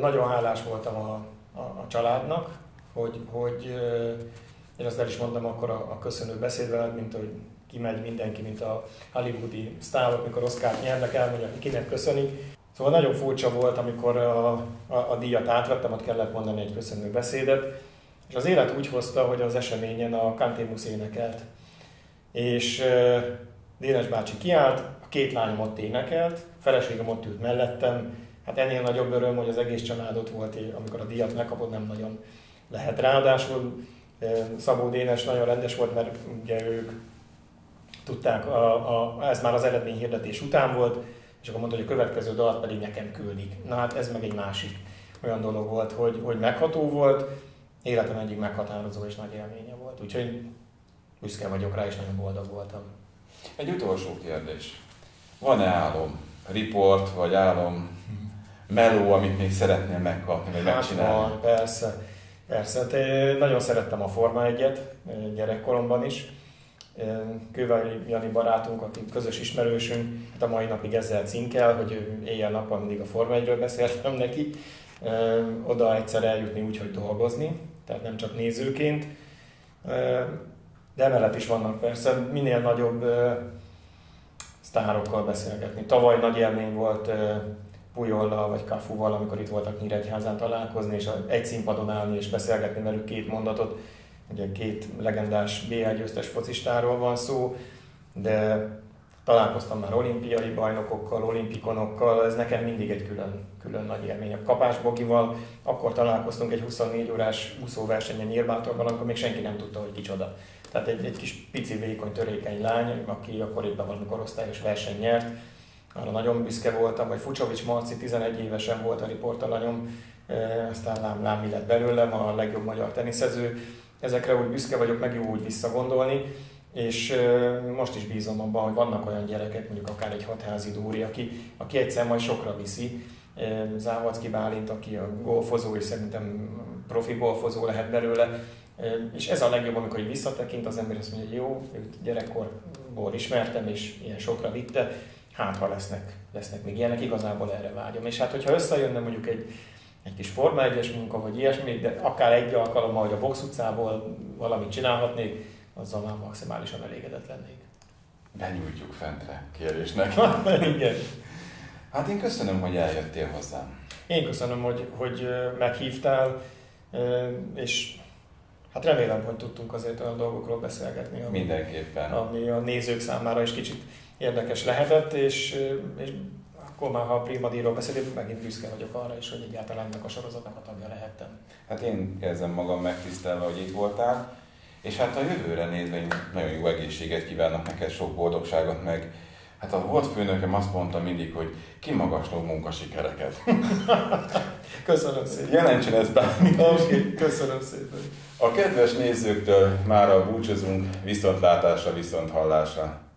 Nagyon hálás voltam a, a, a családnak, hogy, hogy én azt el is mondtam akkor a, a köszönő beszédben, mint hogy kimegy mindenki, mint a hollywoodi sztárok, mikor Oscar nyernek, elmondják, kinek köszönik. Szóval nagyon furcsa volt, amikor a, a, a díjat átvettem, ott kellett mondani egy köszönő beszédet, és az élet úgy hozta, hogy az eseményen a Kantémusz énekelt. És Dénes bácsi kiállt, a két lányom ott énekelt, a feleségem ott ült mellettem, hát ennél nagyobb öröm, hogy az egész család ott volt, amikor a díjat megkapod, nem nagyon lehet. Ráadásul Szabó Dénes nagyon rendes volt, mert ugye ők tudták, a, a, ez már az eredmény hirdetés után volt, és akkor mondta, hogy a következő dalat pedig nekem küldik. Na hát ez meg egy másik olyan dolog volt, hogy, hogy megható volt, életem egyik meghatározó és nagy élménye volt. Úgyhogy büszke vagyok rá, és nagyon boldog voltam. Egy utolsó kérdés. Van-e álom, riport, vagy álom, meló, amit még szeretnél megkapni, vagy hát megcsinálni? Van, persze. Persze, hát nagyon szerettem a Forma 1-et gyerekkoromban is Kővári Jani barátunk, aki közös ismerősünk, hát a mai napig ezzel cinkel, hogy éjjel-nappal mindig a Forma 1-ről beszéltem neki. Oda egyszer eljutni úgy, hogy dolgozni, tehát nem csak nézőként. De emellett is vannak persze minél nagyobb sztárokkal beszélgetni. Tavaly nagy élmény volt Pujollal vagy Kafuval, amikor itt voltak Nyíregyházán találkozni, és egy színpadon állni és beszélgetni velük két mondatot Ugye két legendás BL győztes focistáról van szó, de találkoztam már olimpiai bajnokokkal, olimpikonokkal, ez nekem mindig egy külön, külön nagy élmény. A Kapás Bogival akkor találkoztunk egy 24 órás úszóversenyen Nyírbátorban, amikor még senki nem tudta, hogy kicsoda. Tehát egy, egy kis pici, vékony, törékeny lány, aki akkor éppen valami korosztályos verseny nyert. Arra nagyon büszke voltam, vagy Fucsovics Marci 11 évesen volt a riportalanyom, aztán lám, lám mi lett belőlem, a legjobb magyar teniszező. Ezekre úgy büszke vagyok, meg jó úgy visszagondolni. És most is bízom abban, hogy vannak olyan gyerekek, mondjuk akár egy hatházi Dóri, aki, aki egyszer majd sokra viszi. Závacki Bálint, aki a golfozó, és szerintem profi golfozó lehet belőle. És ez a legjobb, amikor visszatekint az ember, azt mondja, hogy jó, őt gyerekkorból ismertem, és ilyen sokra vitte, hát ha lesznek, lesznek még ilyenek, igazából erre vágyom. És hát, hogyha összejönne mondjuk egy, egy kis Forma 1 munka, vagy ilyesmi, de akár egy alkalommal, hogy a box utcából valamit csinálhatnék, azzal már maximálisan elégedett lennék. Benyújtjuk fentre kérésnek. *laughs* Igen. Hát én köszönöm, hogy eljöttél hozzám. Én köszönöm, hogy, hogy meghívtál, és hát remélem, hogy tudtunk azért olyan dolgokról beszélgetni, ami, Mindenképpen. ami a nézők számára is kicsit érdekes lehetett, és, és akkor már, ha a Primadíról beszélünk, megint büszke vagyok arra is, hogy egyáltalán ennek a sorozatnak a tagja lehettem. Hát én érzem magam megtisztelve, hogy itt voltál, és hát a jövőre nézve én nagyon jó egészséget kívánok neked, sok boldogságot, meg hát a volt főnökem azt mondta mindig, hogy kimagasló munkasikereket. *laughs* köszönöm szépen. Jelentsen ez bármi. Okay, köszönöm szépen. A kedves nézőktől már a búcsúzunk, viszontlátásra, viszont hallásra.